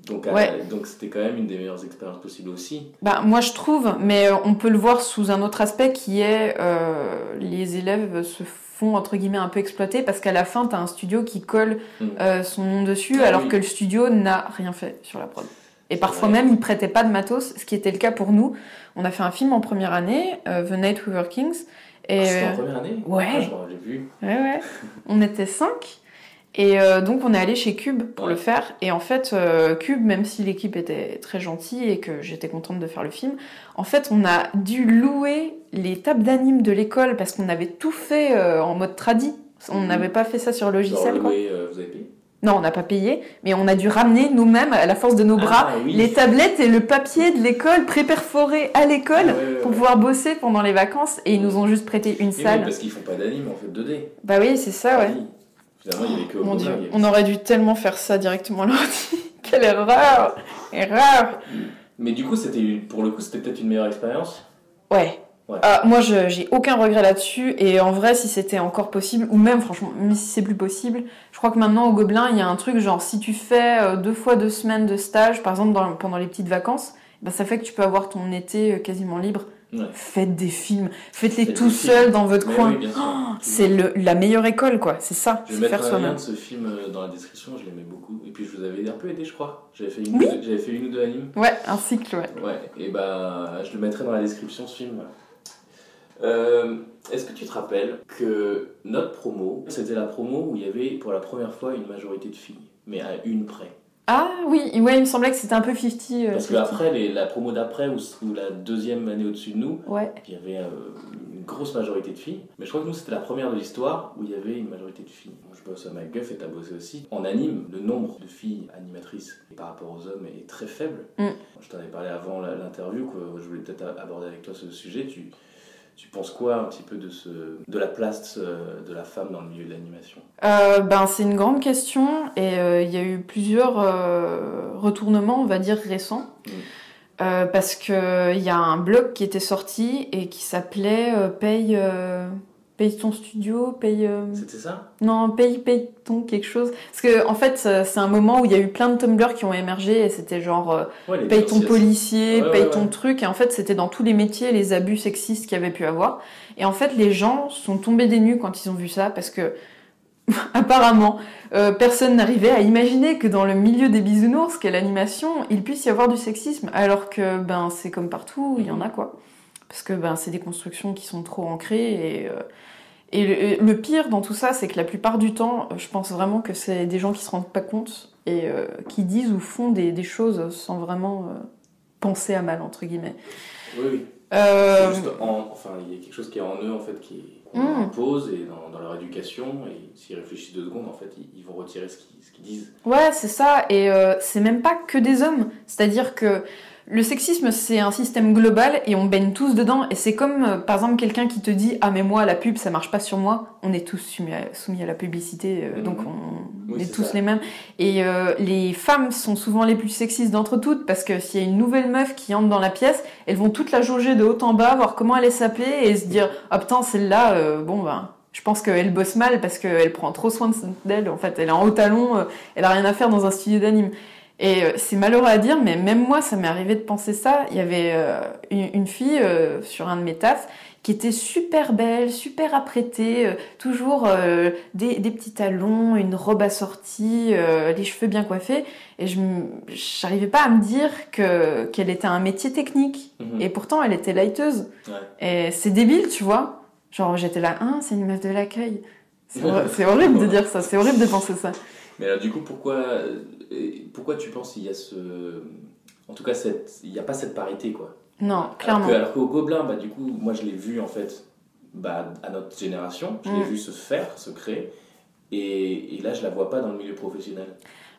Donc, Ouais. donc c'était quand même une des meilleures expériences possibles aussi. Bah, moi je trouve, mais euh, on peut le voir sous un autre aspect qui est euh, les élèves se font entre guillemets un peu exploiter parce qu'à la fin t'as un studio qui colle Mm. euh, son nom dessus Ah alors oui. que le studio n'a rien fait sur la prod. Et parfois vrai. même ils prêtaient pas de matos, ce qui était le cas pour nous. On a fait un film en première année, euh, The Night We Were Kings, et Ah, C'était euh, en première année? ouais. Ah, vu. Ouais, ouais. On était cinq. Et euh, donc on est allé chez Cube pour le faire. Et en fait, euh, Cube, même si l'équipe était très gentille et que j'étais contente de faire le film, en fait on a dû louer les tables d'anime de l'école parce qu'on avait tout fait euh, en mode tradi. On Mhm. n'avait pas fait ça sur logiciel, Genre, quoi. loué, euh, vous avez payé? Non, on n'a pas payé, mais on a dû ramener nous-mêmes, à la force de nos bras, Ah, oui. les tablettes et le papier de l'école pré-perforé à l'école Ah, ouais, ouais, pour pouvoir bosser pendant les vacances. Et ils nous ont juste prêté une Mais oui, salle. parce qu'ils font pas d'anime en fait 2D. Bah oui, c'est ça, ouais. Oui. Finalement, il y avait que au Mon dieu, avait on aurait dû tellement faire ça directement à l'ordi. Quelle erreur Erreur Mais du coup, c'était pour le coup, c'était peut-être une meilleure expérience. Ouais. Ouais. Ah, moi, j'ai aucun regret là-dessus. Et en vrai, si c'était encore possible, ou même franchement, même si c'est plus possible, je crois que maintenant au Gobelin, il y a un truc genre si tu fais euh, deux fois deux semaines de stage, par exemple dans- pendant les petites vacances, bah, ça fait que tu peux avoir ton été euh, quasiment libre. Ouais. Faites des films, faites-les Faites tout seul dans votre Mais coin. oui. Oh, c'est le- la meilleure école, quoi. C'est ça, Je vais faire mettre un lien de ce film euh, dans la description, je l'aimais beaucoup. Et puis je vous avais un peu aidé, je crois. J'avais fait une, Oui. ou deux- j'avais fait une ou deux animes. Ouais, un cycle, ouais. Ouais, et bah je le mettrai dans la description ce film. Euh, Est-ce que tu te rappelles que notre promo, c'était la promo où il y avait pour la première fois une majorité de filles, mais à une près Ah oui, ouais, il me semblait que c'était un peu 50. euh, Parce que 50. après, les- la promo d'après, ou, ou la deuxième année au-dessus de nous, Ouais. il y avait euh, une grosse majorité de filles. Mais je crois que nous, c'était la première de l'histoire où il y avait une majorité de filles. Moi, je bosse à MacGuff et t'as bossé aussi. En anime, le nombre de filles animatrices par rapport aux hommes est très faible. Mm. Je t'en ai parlé avant l'interview, je voulais peut-être aborder avec toi ce sujet. Tu, tu penses quoi un petit peu de, ce, de la place euh, de la femme dans le milieu de l'animation? Euh, ben, c'est une grande question et euh, il y a eu plusieurs euh, retournements, on va dire, récents. Mm. Euh, parce que il y a un blog qui était sorti et qui s'appelait Paye, paye ton studio, paye. euh, C'était ça? Non, paye, paye ton quelque chose. Parce que, en fait, c'est un moment où il y a eu plein de Tumblr qui ont émergé et c'était genre. euh, ouais, paye ton policier, Ouais, paye ouais, ton truc. Et en fait, c'était dans tous les métiers, les abus sexistes qu'il y avait pu avoir. Et en fait, les gens sont tombés des nues quand ils ont vu ça parce que, apparemment, euh, personne n'arrivait à imaginer que dans le milieu des bisounours, qu'est l'animation, il puisse y avoir du sexisme. Alors que, ben, c'est comme partout, il y en a quoi. Parce que, ben, c'est des constructions qui sont trop ancrées et. euh, et le, le pire dans tout ça, c'est que la plupart du temps, je pense vraiment que c'est des gens qui se rendent pas compte et euh, qui disent ou font des, des choses sans vraiment euh, penser à mal, entre guillemets. Oui, oui. C'est juste en- enfin, il y a quelque chose qui est en eux en fait qui qu'on Mm. leur impose et dans, dans leur éducation et s'ils réfléchissent deux secondes en fait ils, ils vont retirer ce qu'ils qu'ils disent. Ouais, c'est ça. Et c'est même pas que des hommes. C'est-à-dire que le sexisme, c'est un système global et on baigne tous dedans. Et c'est comme, euh, par exemple, quelqu'un qui te dit Ah, mais moi, la pub, ça marche pas sur moi. On est tous soumis à, soumis à la publicité, euh, Mhm. donc on Oui, est tous ça. les mêmes. Et euh, les femmes sont souvent les plus sexistes d'entre toutes parce que s'il y a une nouvelle meuf qui entre dans la pièce, elles vont toute la jauger de haut en bas, voir comment elle est sapée et se dire Ah, putain, celle-là, euh, bon, ben. Je pense qu'elle bosse mal parce qu'elle prend trop soin de- d'elle. En fait, elle est en haut talon, elle a rien à faire dans un studio d'anime. Et euh, c'est malheureux à dire, mais même moi, ça m'est arrivé de penser ça. Il y avait euh, une, fille euh, sur un de mes tafs qui était super belle, super apprêtée, euh, toujours euh, des, des petits talons, une robe assortie, euh, les cheveux bien coiffés. Et je j'arrivais pas à me dire que qu'elle était un métier technique. Mhm. Et pourtant, elle était lighteuse. Ouais. Et c'est débile, tu vois. Genre, j'étais là, hein, c'est une meuf de l'accueil. C'est horrible de dire ça, c'est horrible de penser ça. Mais alors du coup pourquoi euh, pourquoi tu penses qu'il y a ce en tout cas, cette- il n'y a pas cette parité, quoi? Non, clairement. Alors qu'au Gobelin, bah, du coup, moi je l'ai vu en fait bah, à notre génération, je l'ai Mm. vu se faire, se créer, et, et là je la vois pas dans le milieu professionnel.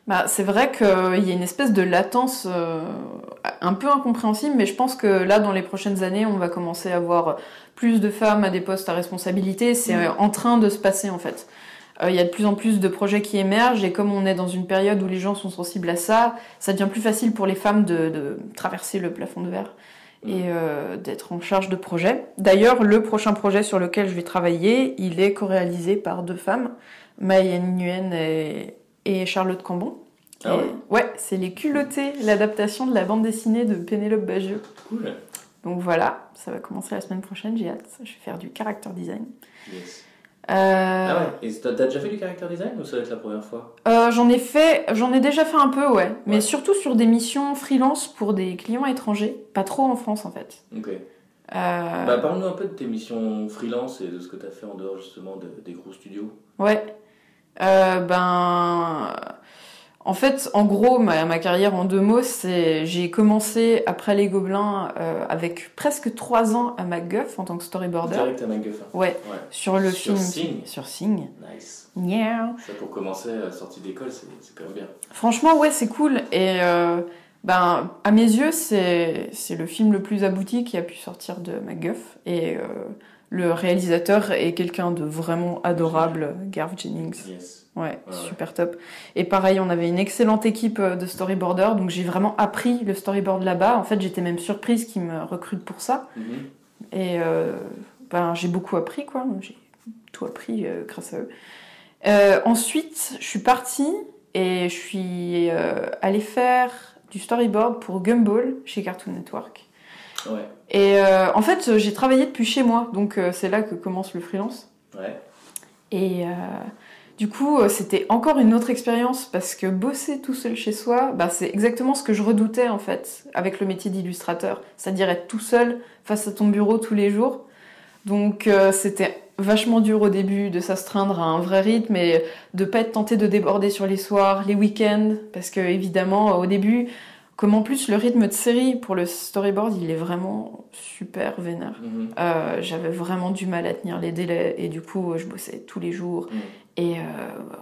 Bah, c'est vrai qu'il y a une espèce de latence euh, un peu incompréhensible, mais je pense que là, dans les prochaines années, on va commencer à voir plus de femmes à des postes à responsabilité. C'est Mm. euh, en train de se passer, en fait. Euh, Il y a de plus en plus de projets qui émergent, et comme on est dans une période où les gens sont sensibles à ça, ça devient plus facile pour les femmes de, de traverser le plafond de verre et euh, d'être en charge de projets. D'ailleurs, le prochain projet sur lequel je vais travailler, il est co-réalisé par deux femmes, Maï Nguyen et, et Charlotte Cambon. Ah ouais? Ouais, c'est Les Culottés, l'adaptation de la bande dessinée de Pénélope Bagieux. Cool. Donc voilà, ça va commencer la semaine prochaine, j'ai hâte. Je vais faire du character design. Yes. Euh, Ah ouais, et t'as déjà fait du character design ou ça va être la première fois? Euh, j'en ai fait, j'en ai déjà fait un peu, ouais. Mais surtout sur des missions freelance pour des clients étrangers, pas trop en France en fait. Ok. Euh, Bah, Parle-nous un peu de tes missions freelance et de ce que t'as fait en dehors justement de- des gros studios. Ouais. Euh, ben. En fait, en gros, ma, ma carrière en deux mots, c'est j'ai commencé après les Gobelins euh, avec presque trois ans à MacGuff en tant que storyboarder. Direct à MacGuffin. Ouais, Ouais. sur le Sur film. Sing. Sur Sing. Nice. Yeah. Ça pour commencer, euh, sortie d'école, c'est quand même bien. Franchement, ouais, c'est cool. Et euh, ben, à mes yeux, c'est c'est le film le plus abouti qui a pu sortir de MacGuff. Et euh, le réalisateur est quelqu'un de vraiment adorable, Garth Jennings. Yes. Ouais, Ouais, super top. Et pareil, on avait une excellente équipe euh, de storyboarders, donc j'ai vraiment appris le storyboard là-bas. En fait, j'étais même surprise qu'ils me recrutent pour ça. Mhm. Et euh, ben, j'ai beaucoup appris, quoi. J'ai tout appris euh, grâce à eux. Euh, ensuite, je suis partie et je suis allée faire du storyboard pour Gumball chez Cartoon Network. Ouais. Et en fait, j'ai travaillé depuis chez moi, donc c'est là que commence le freelance. Ouais. Et du coup, euh, c'était encore une autre expérience parce que bosser tout seul chez soi, bah, c'est exactement ce que je redoutais en fait avec le métier d'illustrateur, c'est-à-dire être tout seul face à ton bureau tous les jours. Donc euh, c'était vachement dur au début de s'astreindre à un vrai rythme et de pas être tenté de déborder sur les soirs, les week-ends, parce que évidemment au début, comme en plus le rythme de série pour le storyboard, il est vraiment super vénère. Mhm. Euh, j'avais vraiment du mal à tenir les délais et du coup je bossais tous les jours Mhm. Et euh,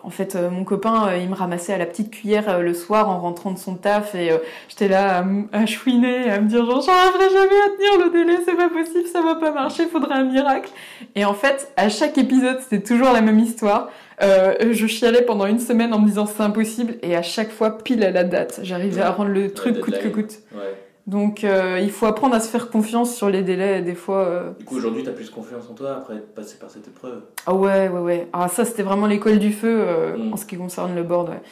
en fait euh, mon copain euh, il me ramassait à la petite cuillère euh, le soir en rentrant de son taf. Et euh, j'étais là à, à chouiner à me dire genre j'arriverai jamais à tenir le délai c'est pas possible ça va pas marcher faudrait un miracle. Et en fait à chaque épisode c'était toujours la même histoire. Euh, je chialais pendant une semaine en me disant c'est impossible. Et à chaque fois pile à la date j'arrivais à rendre le truc coûte que coûte. Ouais. Donc euh, il faut apprendre à se faire confiance sur les délais des fois euh, Du coup, aujourd'hui, t'as plus confiance en toi après être passé par cette épreuve? Ah ouais, ouais, ouais. Ah ça, c'était vraiment l'école du feu euh, Mm. en ce qui concerne le board. Ouais.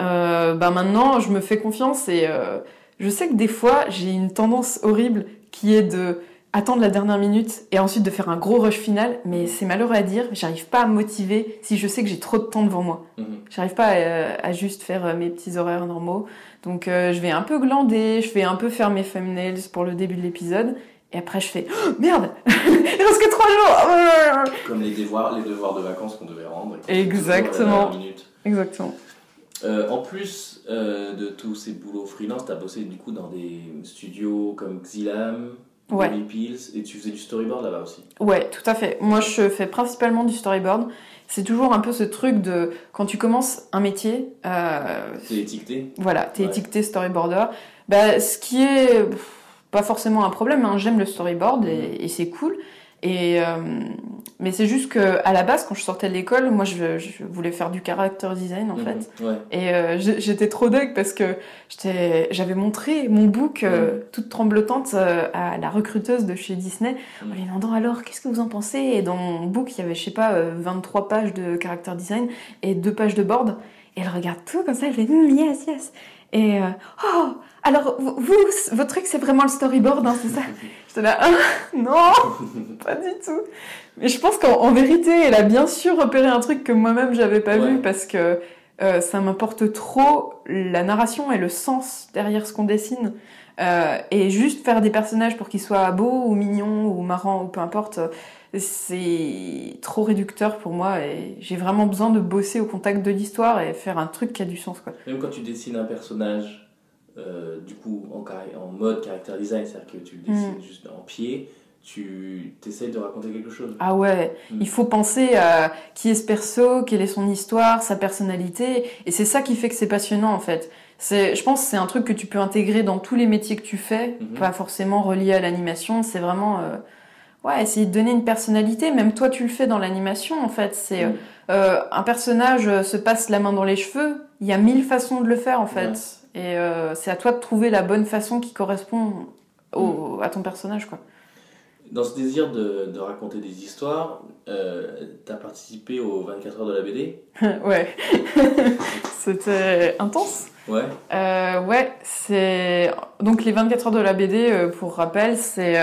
Euh, bah maintenant, je me fais confiance et euh, je sais que des fois, j'ai une tendance horrible qui est de attendre la dernière minute et ensuite de faire un gros rush final. Mais c'est malheureux à dire, j'arrive pas à me motiver si je sais que j'ai trop de temps devant moi. Mhm. J'arrive pas à, à juste faire euh, mes petits horaires normaux. Donc euh, je vais un peu glander, je vais un peu faire mes thumbnails pour le début de l'épisode. Et après, je fais oh, merde, il reste que trois jours. Comme les devoirs, les devoirs de vacances qu'on devait rendre. Exactement. Exactement. Euh, en plus euh, de tous ces boulots freelance, t'as bossé du coup dans des studios comme Xilam, Ouais. Pills, et tu faisais du storyboard là-bas aussi. Ouais, tout à fait. Moi, je fais principalement du storyboard. C'est toujours un peu ce truc de quand tu commences un métier, euh, T'es étiqueté voilà, t'es Ouais. étiqueté storyboarder. Bah, ce qui est pas forcément un problème. hein. J'aime le storyboard et, et c'est cool. Et euh, mais c'est juste que à la base, quand je sortais de l'école, moi, je, je voulais faire du character design en Mhm. fait. Ouais. Et euh, j'étais trop deg parce que j'avais montré mon book euh, toute tremblotante euh, à la recruteuse de chez Disney en lui demandant alors qu'est-ce que vous en pensez? Et dans mon book, il y avait, je sais pas, euh, 23 pages de character design et deux pages de board. Et elle regarde tout comme ça, elle fait Hmm, yes, yes. Et oh, alors vous, vous, votre truc c'est vraiment le storyboard, hein, c'est ça? J'étais là, Ah, non, pas du tout. Mais je pense qu'en en vérité, elle a bien sûr repéré un truc que moi-même j'avais pas Ouais. vu parce que euh, ça m'importe trop la narration et le sens derrière ce qu'on dessine. Euh, et juste faire des personnages pour qu'ils soient beaux ou mignons ou marrants ou peu importe, c'est trop réducteur pour moi et j'ai vraiment besoin de bosser au contact de l'histoire et faire un truc qui a du sens quoi. Même quand tu dessines un personnage euh, du coup en, mode character design, c'est-à-dire que tu le dessines Mm. juste en pied, tu essayes de raconter quelque chose. Ah ouais, Mm. il faut penser à qui est ce perso, quelle est son histoire, sa personnalité, et c'est ça qui fait que c'est passionnant en fait. Je pense que c'est un truc que tu peux intégrer dans tous les métiers que tu fais, Mhm. pas forcément relié à l'animation, c'est vraiment... euh, ouais, essayer de donner une personnalité, même toi tu le fais dans l'animation en fait, c'est... Mm. euh, un personnage se passe la main dans les cheveux, il y a mille façons de le faire en fait. Et euh, c'est à toi de trouver la bonne façon qui correspond au, à ton personnage quoi. Dans ce désir de, de raconter des histoires, euh, tu as participé aux 24 heures de la BD ouais. C'était intense. Ouais. Euh, ouais, c'est donc les 24 heures de la BD euh, pour rappel, c'est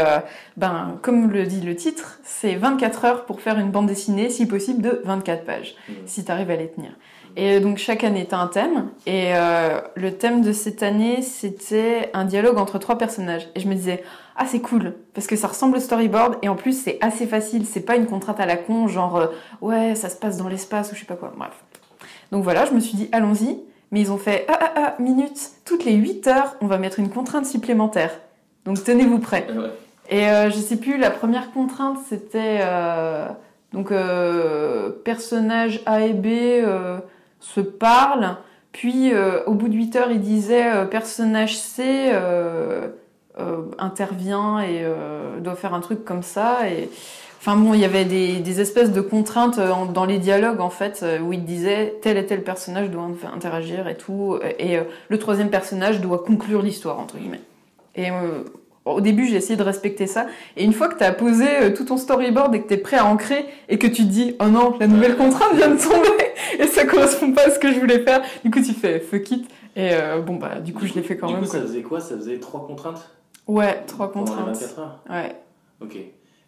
ben comme le dit le titre, c'est 24 heures pour faire une bande dessinée si possible de 24 pages Mhm. si tu arrives à les tenir. Et donc chaque année t'as un thème et euh, le thème de cette année, c'était un dialogue entre trois personnages et je me disais ah c'est cool parce que ça ressemble au storyboard et en plus c'est assez facile, c'est pas une contrainte à la con genre euh, ouais, ça se passe dans l'espace ou je sais pas quoi. Bref. Donc voilà, je me suis dit allons-y. Mais ils ont fait ah ah ah minutes, toutes les 8 heures, on va mettre une contrainte supplémentaire. Donc tenez-vous prêts. Et euh, je sais plus, la première contrainte c'était euh, donc euh, personnages A et B euh, se parlent, puis euh, au bout de 8 heures il disait euh, personnage C euh, intervient et doit faire un truc comme ça. Et Enfin bon, il y avait des, espèces de contraintes dans les dialogues en fait où il disait tel et tel personnage doit inter- interagir et tout, et le troisième personnage doit conclure l'histoire entre guillemets. Et au début j'ai essayé de respecter ça, et une fois que tu as posé tout ton storyboard et que tu es prêt à ancrer et que tu te dis oh non la nouvelle contrainte vient de tomber et ça correspond pas à ce que je voulais faire, du coup tu fais fuck it et euh, bon bah du coup je l'ai fait quand du même. coup, quoi. ça faisait quoi? Ça faisait trois contraintes? Ouais, trois contraintes. 24 heures? Ouais. Ok.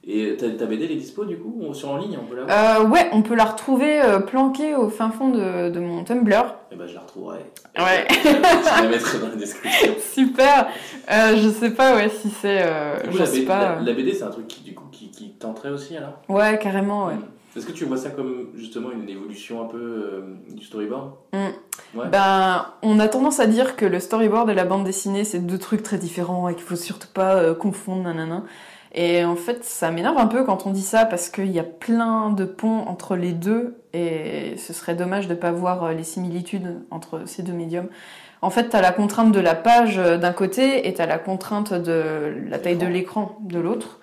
Et ta, ta BD, elle est dispo du coup? Ou Sur en ligne, on peut la voir? Euh, ouais, on peut la retrouver euh, planquée au fin fond de, de mon Tumblr. Eh ben, je la retrouverai. Ouais. je la mettrai dans la description. Super. Euh, je sais pas ouais si c'est. Du coup, je la, sais BD, pas. la, la BD, c'est un truc qui, du coup, qui, qui tenterait aussi alors? Ouais, carrément. Ouais. Mm. Est-ce que tu vois ça comme justement une évolution un peu euh, du storyboard Ouais. Ben, on a tendance à dire que le storyboard et la bande dessinée c'est deux trucs très différents et qu'il faut surtout pas euh, confondre nanana. Et en fait, ça m'énerve un peu quand on dit ça parce qu'il y a plein de ponts entre les deux et ce serait dommage de pas voir euh, les similitudes entre ces deux médiums. En fait, t'as la contrainte de la page d'un côté et t'as la contrainte de la taille de l'écran de l'autre.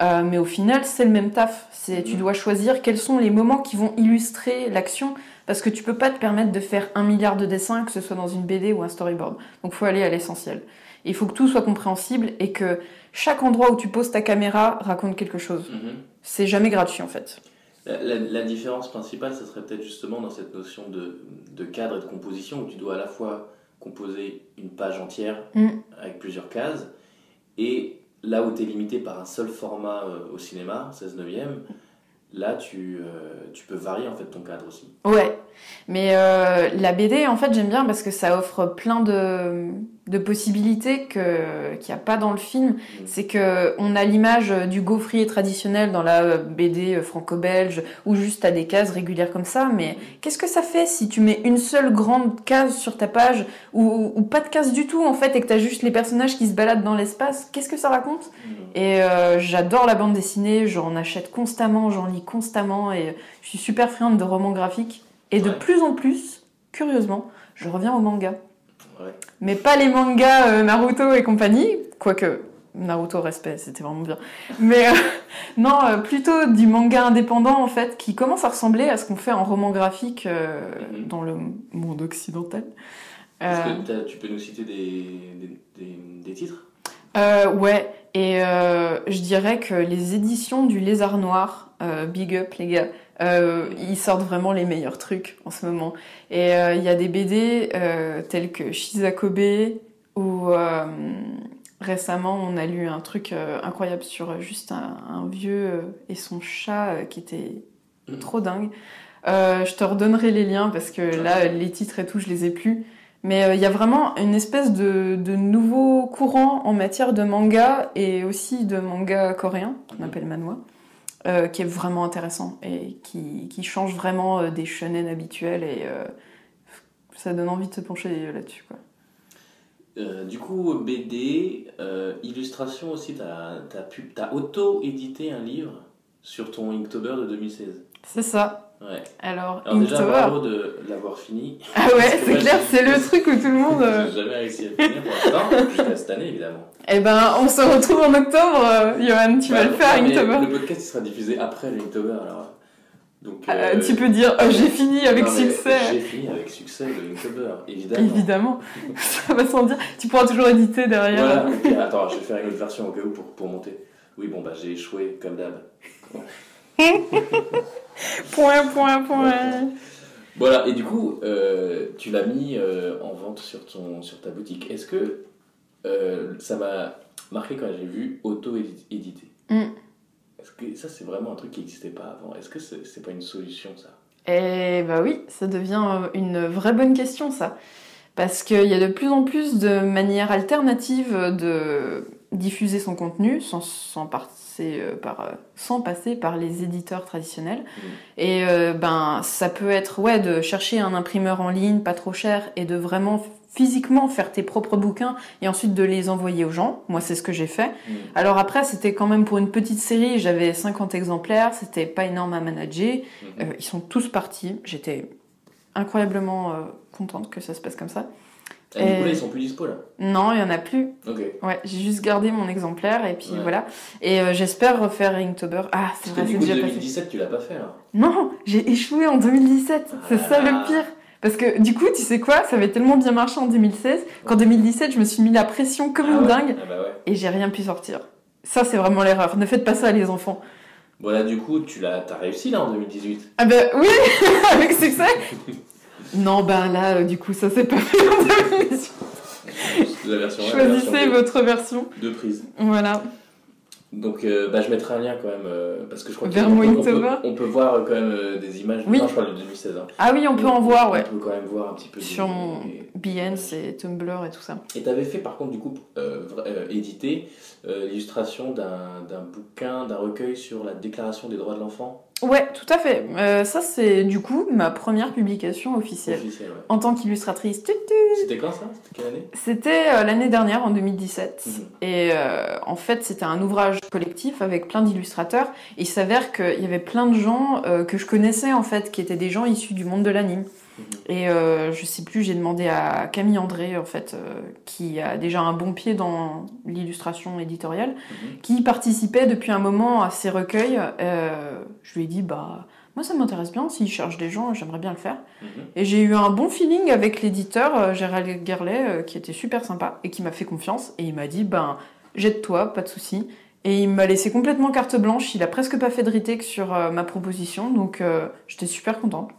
Euh, mais au final, c'est le même taf. C'est, tu Mhm. dois choisir quels sont les moments qui vont illustrer l'action parce que tu peux pas te permettre de faire un milliard de dessins, que ce soit dans une BD ou un storyboard. Donc faut aller à l'essentiel. Il faut que tout soit compréhensible et que chaque endroit où tu poses ta caméra raconte quelque chose. Mhm. C'est jamais gratuit en fait. La, la- la différence principale, ce serait peut-être justement dans cette notion de, de cadre et de composition où tu dois à la fois composer une page entière Mm. avec plusieurs cases et là où tu es limité par un seul format euh, au cinéma, 16 neuvième, là tu, euh, tu peux varier en fait ton cadre aussi. Ouais. Mais euh, la BD, en fait, j'aime bien parce que ça offre plein de, de possibilités que qu'il n'y a pas dans le film. C'est que on a l'image du gaufrier traditionnel dans la BD franco-belge où juste t'as des cases régulières comme ça. Mais qu'est-ce que ça fait si tu mets une seule grande case sur ta page ou, ou pas de case du tout en fait et que t'as juste les personnages qui se baladent dans l'espace? Qu'est-ce que ça raconte? Mhm. et euh, j'adore la bande dessinée, j'en achète constamment, j'en lis constamment et je suis super friande de romans graphiques. Et de Ouais. plus en plus, curieusement, je reviens au manga. Ouais. Mais pas les mangas euh, Naruto et compagnie, quoique Naruto respect, c'était vraiment bien. Mais euh, non, euh, plutôt du manga indépendant en fait, qui commence à ressembler à ce qu'on fait en roman graphique euh, Mhm. dans le monde occidental. Est-ce que tu peux nous citer des, des, des- des titres? Ouais, et je dirais que les éditions du Lézard Noir, euh, big up les gars, euh, ils sortent vraiment les meilleurs trucs en ce moment. Et euh, il y a des BD tels que Shizakobe, ou récemment on a lu un truc incroyable sur juste un, un vieux et son chat qui était Mhm. trop dingue. Je te redonnerai les liens parce que là, les titres et tout, je les ai plus. Mais euh, il y a vraiment une espèce de, de nouveau courant en matière de manga et aussi de manga coréen, qu'on appelle manhwa, euh, qui est vraiment intéressant et qui, qui change vraiment euh, des shonen habituels et euh, ça donne envie de se pencher là-dessus. Quoi. Du coup, BD, illustration aussi, t'as as, pu- t'as auto-édité un livre sur ton Inktober de 2016. C'est ça. Ouais. Alors, Alors déjà, bravo de l'avoir fini. Ah ouais, c'est clair, c'est le truc où tout le monde. euh, J'ai jamais réussi à finir pour l'instant, jusqu'à cette année évidemment. Eh ben, on se retrouve en octobre, euh, Johan, tu vas le faire, Inktober. Le podcast il sera diffusé après le Inktober alors. Donc, Euh, euh, tu peux dire, oh, j'ai fini avec non, succès. J'ai fini avec succès le Inktober, évidemment. Évidemment, ça va sans dire. Tu pourras toujours éditer derrière. Voilà, attends, je vais faire une autre version au cas où pour, pour monter. Oui, bon, bah j'ai échoué comme d'hab. Point, point, point. Voilà, et du coup, euh, tu l'as mis euh, en vente sur, ton, sur ta boutique. Est-ce que euh, ça m'a marqué quand j'ai vu auto-édité? Mm. Est-ce que ça, c'est vraiment un truc qui n'existait pas avant? Est-ce que c'est c'est pas une solution, ça? Eh bah oui, ça devient une vraie bonne question ça. Parce qu'il y a de plus en plus de manières alternatives de diffuser son contenu sans, sans, passer, euh, par, euh, sans passer par les éditeurs traditionnels. Et euh, ben ça peut être ouais de chercher un imprimeur en ligne pas trop cher et de vraiment physiquement faire tes propres bouquins et ensuite de les envoyer aux gens. Moi c'est ce que j'ai fait. Mm. Alors après, c'était quand même pour une petite série, j'avais 50 exemplaires, c'était pas énorme à manager. Euh, ils sont tous partis, j'étais incroyablement euh, contente que ça se passe comme ça. Et du coup, là, ils sont plus dispo, là Non, il y en a plus. Ok. Ouais, j'ai juste gardé mon exemplaire et puis Ouais. voilà. Et euh, j'espère refaire Inktober. Ah, c'est vrai, c'est déjà passé. 2017, tu l'as pas fait, là Non, j'ai échoué en 2017. C'est ça Ah. le pire. Parce que du coup, tu sais quoi, ça avait tellement bien marché en 2016 qu'en 2017, je me suis mis la pression comme Ah une ouais? dingue Ah bah et j'ai rien pu sortir. Ça, c'est vraiment l'erreur. Ne faites pas ça, les enfants. Bon, là, du coup, tu l'as as réussi, là, en 2018. Ah ben oui, avec succès. Non, ben là, euh, du coup, ça s'est pas fait 2018. La version la version Choisissez deux. votre version. Deux prises. Voilà. Donc, euh, bah, je mettrai un lien quand même, euh, parce que je crois qu'on peut- on, peut, Inktober on peut voir euh, quand même euh, des images. Oui. Non, je parle de 2016. Hein. Ah oui, on peut en voir, ouais. On peut quand même voir un petit peu. Sur mon Behance et Tumblr et tout ça. Et t'avais fait par contre du coup éditer l'illustration d'un bouquin, d'un recueil sur la déclaration des droits de l'enfant? Ouais, tout à fait. Euh, ça, c'est du coup ma première publication officielle. Ouais. En tant qu'illustratrice. C'était quand ça? C'était quelle année? C'était euh, l'année dernière, en 2017. Mhm. Et euh, en fait, c'était un ouvrage collectif avec plein d'illustrateurs. Il s'avère qu'il y avait plein de gens euh, que je connaissais, en fait, qui étaient des gens issus du monde de l'anime. Et euh, je sais plus, j'ai demandé à Camille André, en fait, euh, qui a déjà un bon pied dans l'illustration éditoriale, Mhm. qui participait depuis un moment à ces recueils. Euh, je lui ai dit, bah, moi ça m'intéresse bien, s'il cherche des gens, j'aimerais bien le faire. Mhm. Et j'ai eu un bon feeling avec l'éditeur, Gérald Gerlet, qui était super sympa et qui m'a fait confiance. Et il m'a dit, ben, jette-toi, pas de souci. Et il m'a laissé complètement carte blanche, il a presque pas fait de retake sur ma proposition, donc j'étais super contente.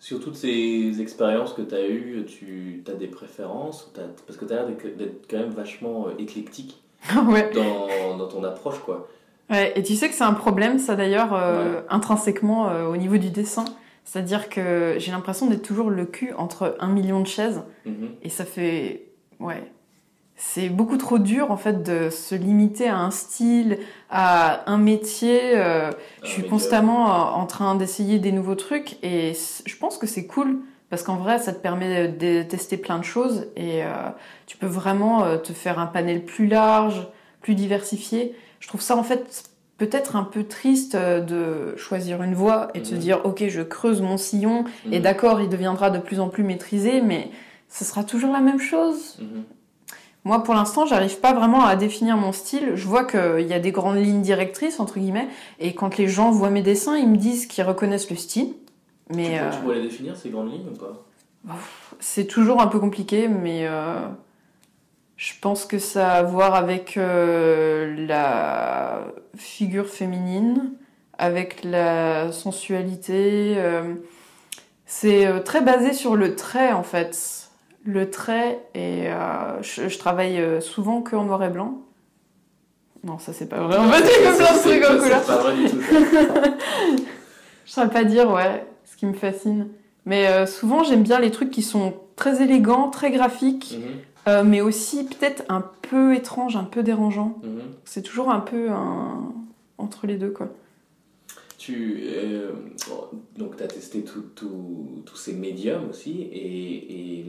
Sur toutes ces expériences que tu as eues, tu as des préférences Parce que tu as l'air d'être quand même vachement euh, éclectique ouais. dans, dans ton approche quoi. Ouais, et tu sais que c'est un problème, ça d'ailleurs, euh, intrinsèquement euh, au niveau du dessin. C'est-à-dire que j'ai l'impression d'être toujours le cul entre un million de chaises. Mhm. Et ça fait. Ouais. C'est beaucoup trop dur en fait de se limiter à un style, à un métier. euh, je suis Ah, constamment euh, en train d'essayer des nouveaux trucs et je pense que c'est cool parce qu'en vrai ça te permet de tester plein de choses et euh, tu peux vraiment te faire un panel plus large, plus diversifié. Je trouve ça en fait peut-être un peu triste de choisir une voie et de se Mhm. dire ok je creuse mon sillon et mhm. d'accord il deviendra de plus en plus maîtrisé mais ce sera toujours la même chose. Mhm. Moi, pour l'instant, j'arrive pas vraiment à définir mon style. Je vois qu'il y a des grandes lignes directrices, entre guillemets, et quand les gens voient mes dessins, ils me disent qu'ils reconnaissent le style. Tu, Mais peux- euh, tu pourrais les définir ces grandes lignes ou pas? c'est toujours un peu compliqué, mais euh, je pense que ça a à voir avec euh, la figure féminine, avec la sensualité. euh, c'est euh, très basé sur le trait, en fait. Le trait, et euh, je, je travaille euh, souvent que en noir et blanc. Non, ça c'est pas vrai. En fait, il a plein de trucs en couleur. C'est pas vrai du tout. ça. Je saurais pas dire, ouais, ce qui me fascine. Mais euh, souvent, j'aime bien les trucs qui sont très élégants, très graphiques, Mhm. euh, mais aussi peut-être un peu étranges, un peu dérangeants. Mhm. C'est toujours un peu un... entre les deux, quoi. Tu, euh, donc, tu as testé tous ces médiums aussi, et,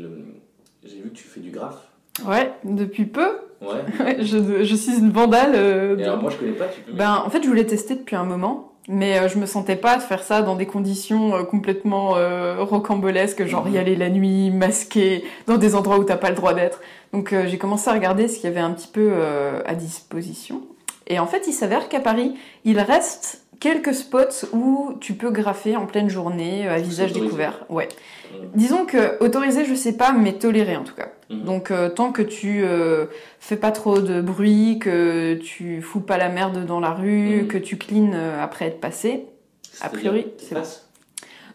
j'ai vu que tu fais du graphe. Ouais, depuis peu. Ouais. Ouais, je, je suis une vandale. euh, Et de- alors moi je connais pas, tu peux Ben, en fait, je voulais tester depuis un moment, mais euh, je me sentais pas de faire ça dans des conditions euh, complètement euh, rocambolesques, genre y aller la nuit, masqué, dans des endroits où t'as pas le droit d'être. Donc euh, j'ai commencé à regarder ce qu'il y avait un petit peu à disposition. Et en fait, il s'avère qu'à Paris, il reste quelques spots où tu peux graffer en pleine journée euh, à visage découvert. Ouais. Mhm. Disons que autorisé, je sais pas, mais toléré en tout cas. Mhm. Donc euh, tant que tu euh, fais pas trop de bruit, que tu fous pas la merde dans la rue, Mhm. que tu cleans euh, après être passé. A priori, c'est passes?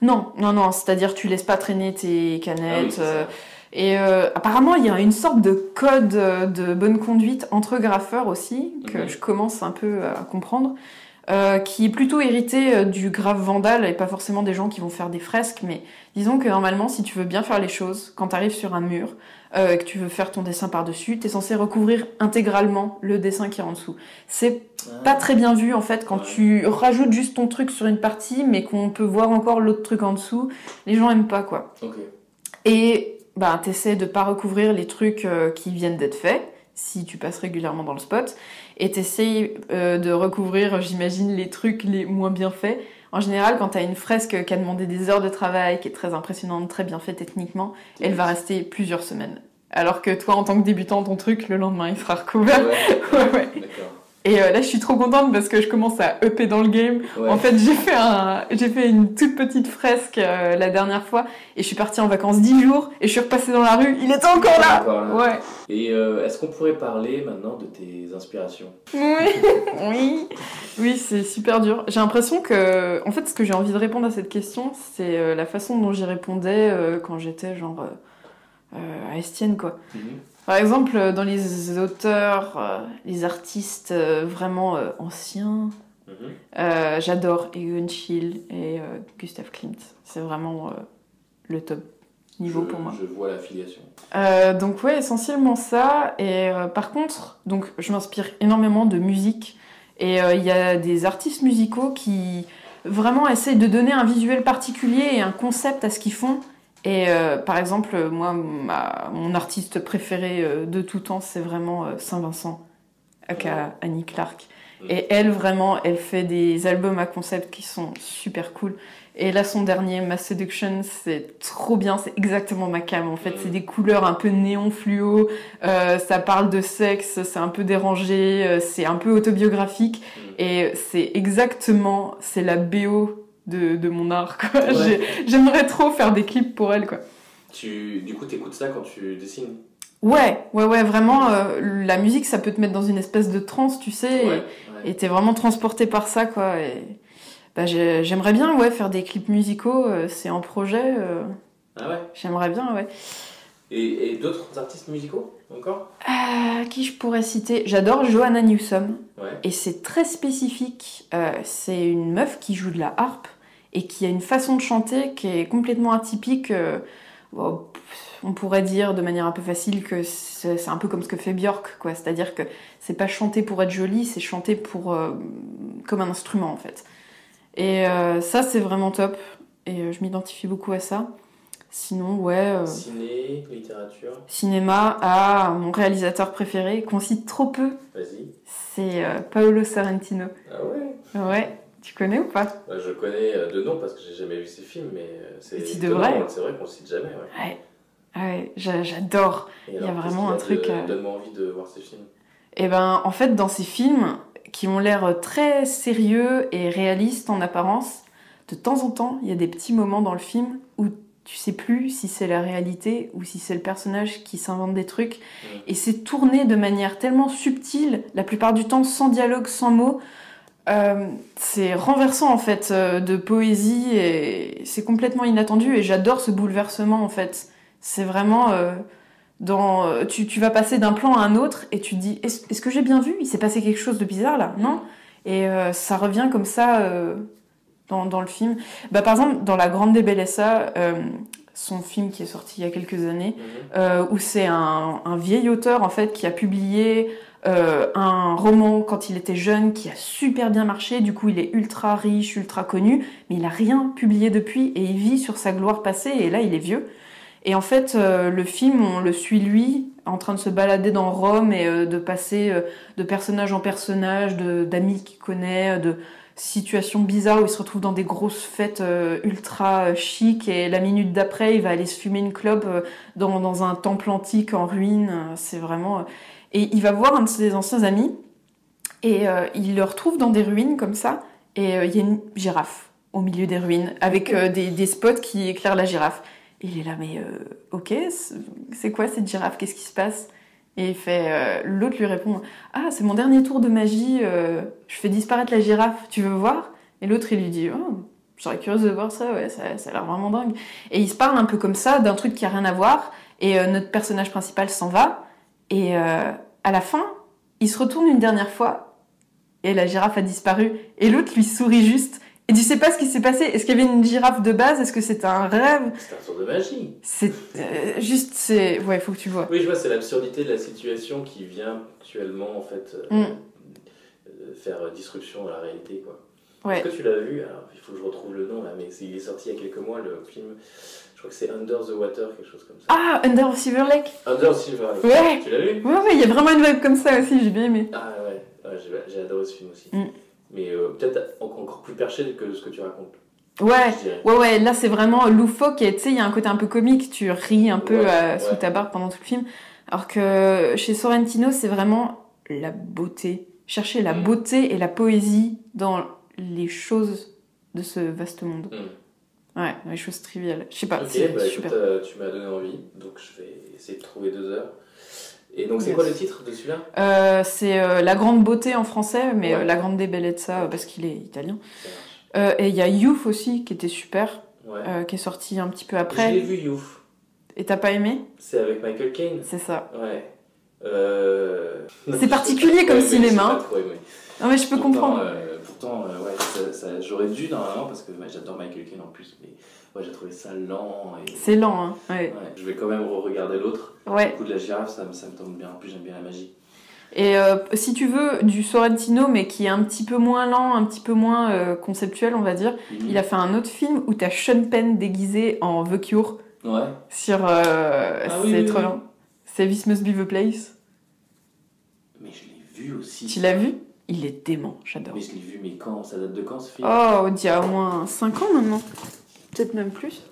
Non, non, non, c'est-à-dire tu laisses pas traîner tes Ah oui, canettes. euh, et euh, apparemment, il y a une sorte de code euh, de bonne conduite entre graffeurs aussi, que Mhm. je commence un peu à comprendre, euh, qui est plutôt hérité euh, du grave vandal et pas forcément des gens qui vont faire des fresques, mais disons que normalement, si tu veux bien faire les choses, quand tu arrives sur un mur, euh, et que tu veux faire ton dessin par-dessus, tu es censé recouvrir intégralement le dessin qui est en dessous. C'est pas très bien vu en fait quand tu rajoutes juste ton truc sur une partie, mais qu'on peut voir encore l'autre truc en dessous. Les gens aiment pas quoi. Et bah, t'essaies de pas recouvrir les trucs euh, qui viennent d'être faits, si tu passes régulièrement dans le spot, et t'essayes euh, de recouvrir, j'imagine, les trucs les moins bien faits. En général, quand t'as une fresque qui a demandé des heures de travail, qui est très impressionnante, très bien faite techniquement, elle va rester plusieurs semaines. Alors que toi, en tant que débutant, ton truc, le lendemain, il sera recouvert. Ouais. Ouais, ouais. Et euh, là, je suis trop contente parce que je commence à upper dans le game. Ouais. En fait, j'ai fait un, j'ai fait une toute petite fresque euh, la dernière fois et je suis partie en vacances 10 jours et je suis repassée dans la rue. Il était encore là. Encore là. Ouais. Et euh, est-ce qu'on pourrait parler maintenant de tes inspirations? Oui. oui. Oui, c'est super dur. J'ai l'impression que, en fait, ce que j'ai envie de répondre à cette question, c'est la façon dont j'y répondais quand j'étais genre à Estienne, quoi. Mhm. Par exemple, euh, dans les auteurs, euh, les artistes euh, vraiment anciens, Mhm. J'adore Egon Schiele et Gustav Klimt. C'est vraiment le top niveau Je- pour moi. Je vois l'affiliation. Euh, donc ouais, essentiellement ça. Et euh, par contre, donc je m'inspire énormément de musique. Et euh, il y a des artistes musicaux qui vraiment essayent de donner un visuel particulier et un concept à ce qu'ils font. Et euh, par exemple, moi, ma- mon artiste préféré euh, de tout temps, c'est vraiment euh, Saint-Vincent, aka Annie Clark. Et elle, vraiment, elle fait des albums à concept qui sont super cool. Et là, son dernier, Mass Seduction, c'est trop bien, c'est exactement ma cam. En fait, Mhm. c'est des couleurs un peu néon fluo, euh, ça parle de sexe, c'est un peu dérangé, euh, c'est un peu autobiographique. Mhm. Et c'est exactement, c'est la BO de, de mon art. Ouais. J'aimerais trop faire des clips pour elle, quoi. Tu, du coup, t'écoutes ça quand tu dessines? Ouais, ouais, ouais, vraiment, euh, la musique, ça peut te mettre dans une espèce de transe, tu sais. et- ouais. T'es vraiment transporté par ça, quoi. Et bah, j'ai- j'aimerais bien, ouais, faire des clips musicaux. euh, c'est en projet. euh, Ah ouais? j'aimerais bien, ouais. Et, et d'autres artistes musicaux encore? Qui je pourrais citer? J'adore Johanna Newsom. Ouais. Et c'est très spécifique. C'est une meuf qui joue de la harpe et qui a une façon de chanter qui est complètement atypique. euh, bon, on pourrait dire de manière un peu facile que c'est un peu comme ce que fait Björk, quoi. C'est-à-dire que c'est pas chanter pour être jolie, c'est chanter pour euh, comme un instrument en fait. Et euh, ça c'est vraiment top. Et euh, je m'identifie beaucoup à ça. Sinon, ouais. Ciné, littérature, cinéma, à mon réalisateur préféré, qu'on cite trop peu, vas-y. c'est Paolo Sorrentino. Ah ouais? Ouais, tu connais ou pas? Bah, Je connais euh, de nom parce que j'ai jamais vu ses films, mais euh, c'est devrais. hein, C'est vrai qu'on le cite jamais. Ouais. Ouais, ouais j'a- j'adore. Et y a vraiment un truc, euh, Donne-moi envie de voir ces films? Et ben, en fait, dans ces films qui ont l'air très sérieux et réalistes en apparence, de temps en temps, il y a des petits moments dans le film où tu sais plus si c'est la réalité ou si c'est le personnage qui s'invente des trucs. Mm. Et c'est tourné de manière tellement subtile, la plupart du temps sans dialogue, sans mots. Euh, c'est renversant en fait euh, de poésie et c'est complètement inattendu et j'adore ce bouleversement en fait. C'est vraiment euh, dans tu, tu vas passer d'un plan à un autre et tu te dis est-ce que j'ai bien vu? Il s'est passé quelque chose de bizarre là Non? Et euh, ça revient comme ça dans, dans le film. Bah, par exemple, dans La Grande Bellezza, euh, son film qui est sorti il y a quelques années, Mhm. où c'est un, un vieil auteur en fait qui a publié euh, un roman quand il était jeune qui a super bien marché. Du coup, il est ultra riche, ultra connu, mais il a rien publié depuis et il vit sur sa gloire passée. Et là, il est vieux. Et en fait, euh, le film, on le suit lui en train de se balader dans Rome et euh, de passer de personnage en personnage, d'amis qu'il connaît, de situations bizarres où il se retrouve dans des grosses fêtes ultra chic et la minute d'après il va aller se fumer une clope dans, un temple antique en ruine. C'est vraiment... Et il va voir un de ses anciens amis et euh, il le retrouve dans des ruines comme ça et euh, il y a une girafe au milieu des ruines avec euh, des, des spots qui éclairent la girafe. Et il est là, mais ok, c'est- quoi cette girafe? Qu'est-ce qui se passe? Et il fait, l'autre lui répond, ah c'est mon dernier tour de magie, je fais disparaître la girafe, tu veux voir? Et l'autre il lui dit, oh, je serais curieuse de voir ça, ouais, ça, ça a l'air vraiment dingue. Et ils se parlent un peu comme ça d'un truc qui a rien à voir. Et notre personnage principal s'en va. Et euh, à la fin, il se retourne une dernière fois et la girafe a disparu. Et l'autre lui sourit juste. Et tu sais pas ce qui s'est passé? Est-ce qu'il y avait une girafe de base? Est-ce que c'était un rêve? C'est un tour de magie. C'est euh, juste, c'est. Ouais, faut que tu vois. Oui, je vois, c'est l'absurdité de la situation qui vient actuellement en fait euh, Mm. faire disruption dans la réalité. Quoi. Ouais. Est-ce que tu l'as vu? Alors, Il faut que je retrouve le nom là, mais il est sorti il y a quelques mois le film. Je crois que c'est Under the Water, quelque chose comme ça. Ah, Under Silver Lake Under Silver Lake. Ouais. Tu l'as vu? Ouais, ouais, il y a vraiment une vibe comme ça aussi, j'ai bien aimé. Ah ouais, ouais, j'ai adoré ce film aussi. Mm. Mais euh, peut-être en- encore plus perché que ce que tu racontes. Ouais. Ouais, ouais, là c'est vraiment loufoque et tu sais, il y a un côté un peu comique, tu ris un peu Ouais, euh, sous ouais. ta barbe pendant tout le film. Alors que chez Sorrentino, c'est vraiment la beauté. Chercher la Mm. beauté et la poésie dans les choses de ce vaste monde. Mm. Ouais, les choses triviales. Je sais pas, Ok, bah, écoute, euh, tu m'as donné envie, donc je vais essayer de trouver deux heures. Et donc c'est Yes. quoi le titre de celui-là? Euh, c'est euh, La Grande Beauté en français, mais Ouais. La Grande Bellezza euh, parce qu'il est italien. Et il y a Youth aussi qui était super, Ouais. qui est sorti un petit peu après. vu Youth. Et t'as pas aimé? C'est avec Michael Caine. C'est ça. Ouais. C'est particulier comme Ouais, cinéma, j'ai pas trop aimé. Non mais je peux Pourtant, comprendre. Pourtant, euh, ouais, ça, ça- j'aurais dû normalement parce que ouais, j'adore Michael Caine en plus, mais ouais, j'ai trouvé ça lent. Et... C'est lent, hein. Ouais. Je vais quand même re-regarder l'autre. ouais. Le coup de la girafe, ça, me- ça me tombe bien. En plus, j'aime bien la magie. Et euh, si tu veux du Sorrentino, mais qui est un petit peu moins lent, un petit peu moins euh, conceptuel, on va dire, Mhm. il a fait un autre film où t'as Sean Penn déguisé en The Cure Ouais. sur. euh, Ah oui, c'est oui, trop oui. bien. C'est This Must Be the Place. Mais je l'ai vu aussi. Tu l'as vu? Il est dément, j'adore. Mais je l'ai vu, mais quand Ça date de quand ce film Oh, il y a au moins 5 ans maintenant. Peut-être même plus.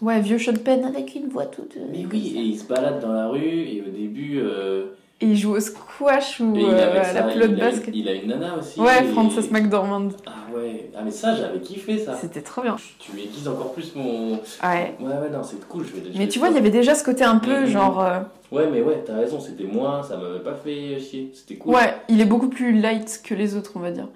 Ouais, vieux Sean Penn avec une voix toute. euh, Mais oui, et il se balade dans la rue, et au début. euh, Et il joue au squash ou il, euh, à la pelote basque. il a une nana aussi. Ouais, et- Frances McDormand. Ah ouais, ah mais ça j'avais kiffé ça. C'était trop bien. Tu aiguises encore plus mon. Ouais. Ouais, ouais, non, c'est cool, je vais je Mais tu vois, il y avait déjà ce côté un peu Mhm. genre. euh, Ouais, mais ouais, t'as raison, c'était moins, ça m'avait pas fait chier, c'était cool. Ouais, il est beaucoup plus light que les autres, on va dire.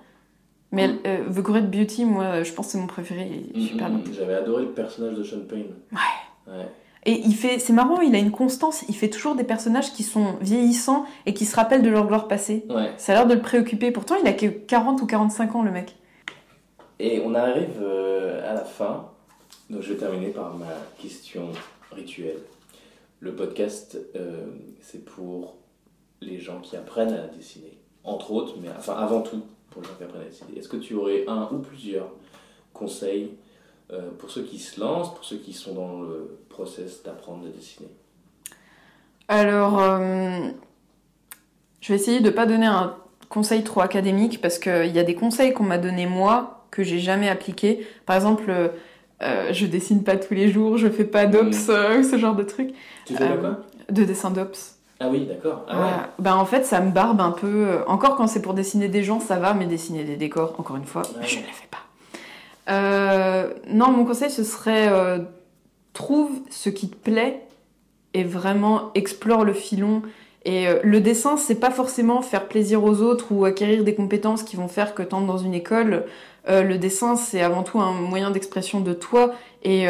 Mais euh, The Great Beauty, moi, je pense que c'est mon préféré. Il est Mhm, super. J'avais adoré le personnage de Sean Payne. Ouais. Ouais. Et il fait, c'est marrant, il a une constance. Il fait toujours des personnages qui sont vieillissants et qui se rappellent de leur gloire passée. Ouais. Ça a l'air de le préoccuper. Pourtant, il a que 40 ou 45 ans, le mec. Et on arrive euh, à la fin, donc je vais terminer par ma question rituelle. Le podcast, euh, c'est pour les gens qui apprennent à dessiner, entre autres, mais enfin avant tout pour les gens qui apprennent à dessiner. Est-ce que tu aurais un ou plusieurs conseils euh, pour ceux qui se lancent, pour ceux qui sont dans le process d'apprendre à dessiner Alors, euh, je vais essayer de pas donner un conseil trop académique parce qu'il y a des conseils qu'on m'a donnés moi que j'ai jamais appliqués. Par exemple, euh, euh, je dessine pas tous les jours, je fais pas d'ops, euh, ce genre de truc. Tu fais quoi? De dessin d'ops. Ah oui, d'accord. Ah ouais. Ben, en fait, ça me barbe un peu. Encore quand c'est pour dessiner des gens, ça va, mais dessiner des décors, encore une fois, Ouais. je ne le fais pas. Euh, non, mon conseil, ce serait euh, trouve ce qui te plaît et vraiment explore le filon. Et euh, le dessin, c'est pas forcément faire plaisir aux autres ou acquérir des compétences qui vont faire que t'entres dans une école. Le dessin, c'est avant tout un moyen d'expression de toi. Et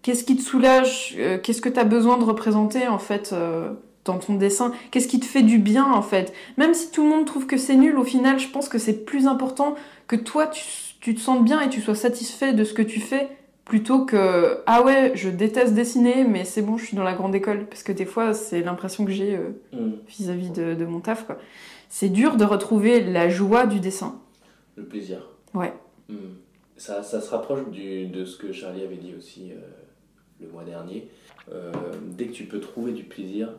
qu'est-ce qui te soulage Qu'est-ce que t'as besoin de représenter en fait dans ton dessin? Qu'est-ce qui te fait du bien en fait? Même si tout le monde trouve que c'est nul, au final, je pense que c'est plus important que toi, tu, tu te sentes bien et tu sois satisfait de ce que tu fais plutôt que ah ouais, je déteste dessiner, mais c'est bon, je suis dans la grande école. Parce que des fois, c'est l'impression que j'ai euh, Hmm. vis-à-vis de, de mon taf. quoi. C'est dur de retrouver la joie du dessin. Le plaisir. Ouais. Hmm. Ça, ça se rapproche du, de ce que Charlie avait dit aussi. euh, le mois dernier. Euh, dès que tu peux trouver du plaisir,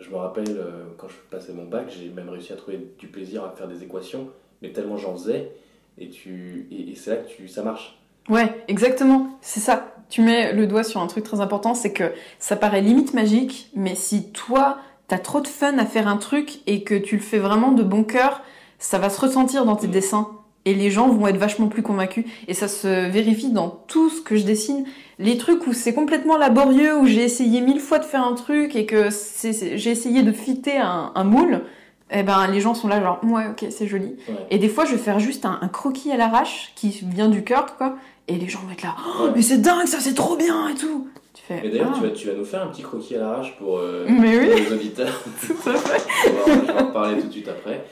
je me rappelle quand je passais mon bac, j'ai même réussi à trouver du plaisir à faire des équations, mais tellement j'en faisais, et, tu, et, et c'est là que tu, ça marche. Ouais, exactement. C'est ça. Tu mets le doigt sur un truc très important, c'est que ça paraît limite magique, mais si toi, t'as trop de fun à faire un truc et que tu le fais vraiment de bon cœur, ça va se ressentir dans tes dessins. Et les gens vont être vachement plus convaincus. Et ça se vérifie dans tout ce que je dessine. Les trucs où c'est complètement laborieux, où j'ai essayé mille fois de faire un truc et que j'ai essayé de fitter un, un moule, eh ben les gens sont là genre ouais ok c'est joli. Ouais. Et des fois je vais faire juste un, un croquis à l'arrache qui vient du cœur quoi. Et les gens vont être là oh, mais c'est dingue ça c'est trop bien et tout. Tu fais Et d'ailleurs, ah, tu, vas, tu vas nous faire un petit croquis à l'arrache pour, euh, Mais oui. pour les auditeurs. tout à fait. on, va, en parler tout de suite après.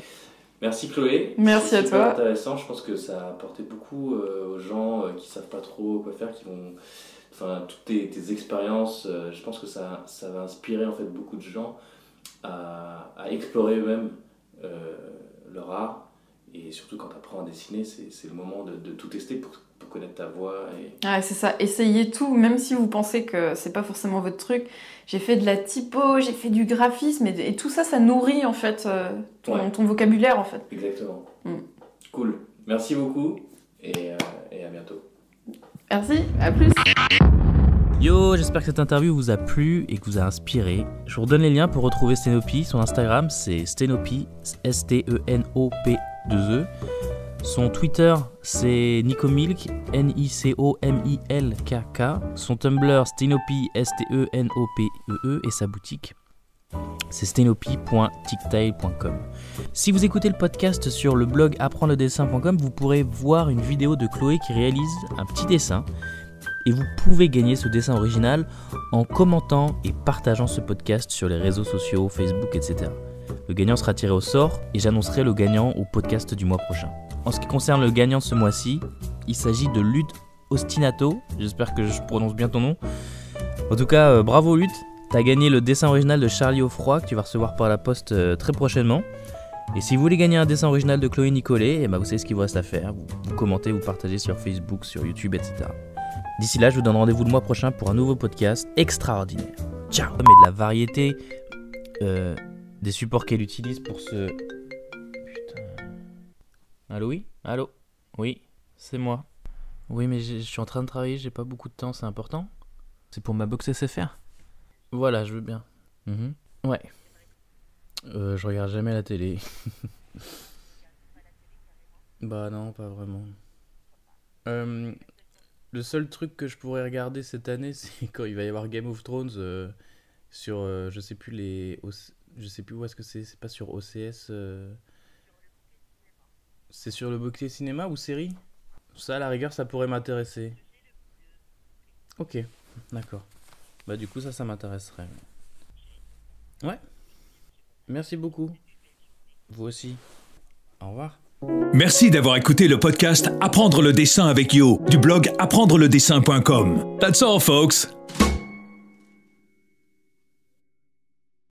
Merci Chloé. Merci à super toi. intéressant. Je pense que ça a apporté beaucoup euh, aux gens euh, qui savent pas trop quoi faire, qui vont. Enfin, toutes tes, tes expériences, euh, je pense que ça, ça va inspirer en fait beaucoup de gens à, à explorer eux-mêmes euh, leur art. Et surtout quand tu apprends à dessiner, c'est le moment de, de tout tester pour, pour connaître ta voix. Et... Ouais, c'est ça. Essayez tout, même si vous pensez que c'est pas forcément votre truc. J'ai fait de la typo, j'ai fait du graphisme, et, et tout ça, ça nourrit en fait euh, ton, Ouais. ton vocabulaire en fait. Exactement. Mm. Cool. Merci beaucoup et, euh, et à bientôt. Merci, à plus. Yo, j'espère que cette interview vous a plu et que vous a inspiré. Je vous redonne les liens pour retrouver Stenopi. Son Instagram, c'est Stenopi, S-T-E-N-O-P 2 E. Son Twitter, c'est Nicomilk, N-I-C-O-M-I-L-K-K. Son Tumblr, Stenopi, S-T-E-N-O-P-E-E. E Et sa boutique, c'est stenopi.tictail.com. Si vous écoutez le podcast sur le blog apprendredessin.com, vous pourrez voir une vidéo de Chloé qui réalise un petit dessin et vous pouvez gagner ce dessin original en commentant et partageant ce podcast sur les réseaux sociaux, Facebook, etc. Le gagnant sera tiré au sort et j'annoncerai le gagnant au podcast du mois prochain. En ce qui concerne le gagnant ce mois-ci, il s'agit de Lutte Ostinato. J'espère que je prononce bien ton nom. En tout cas, euh, bravo Lutte. T'as gagné le dessin original de Charlie Offroy que tu vas recevoir par la poste euh, très prochainement. Et si vous voulez gagner un dessin original de Chloé Nicolet, eh ben vous savez ce qu'il vous reste à faire. Vous commentez, vous partagez sur Facebook, sur YouTube, etc. D'ici là, je vous donne rendez-vous le mois prochain pour un nouveau podcast extraordinaire. Ciao Mais de la variété euh, des supports qu'elle utilise pour ce... Putain... Allô, oui? Allô? Oui, c'est moi. Oui, mais je suis en train de travailler, j'ai pas beaucoup de temps, c'est important? C'est pour ma box SFR Voilà, je veux bien. Mhm. Ouais. Euh, je regarde jamais la télé. bah non, pas vraiment. Euh, le seul truc que je pourrais regarder cette année, c'est quand il va y avoir Game of Thrones euh, sur, euh, je sais plus les, je sais plus où est-ce que c'est, c'est pas sur OCS. euh, C'est sur le bouquet cinéma ou série? Ça, à la rigueur, ça pourrait m'intéresser. Ok, d'accord. Bah du coup, ça, ça m'intéresserait. Ouais. Merci beaucoup. Vous aussi. Au revoir. Merci d'avoir écouté le podcast Apprendre le dessin avec Yo du blog apprendre-le-dessin.com. That's all, folks.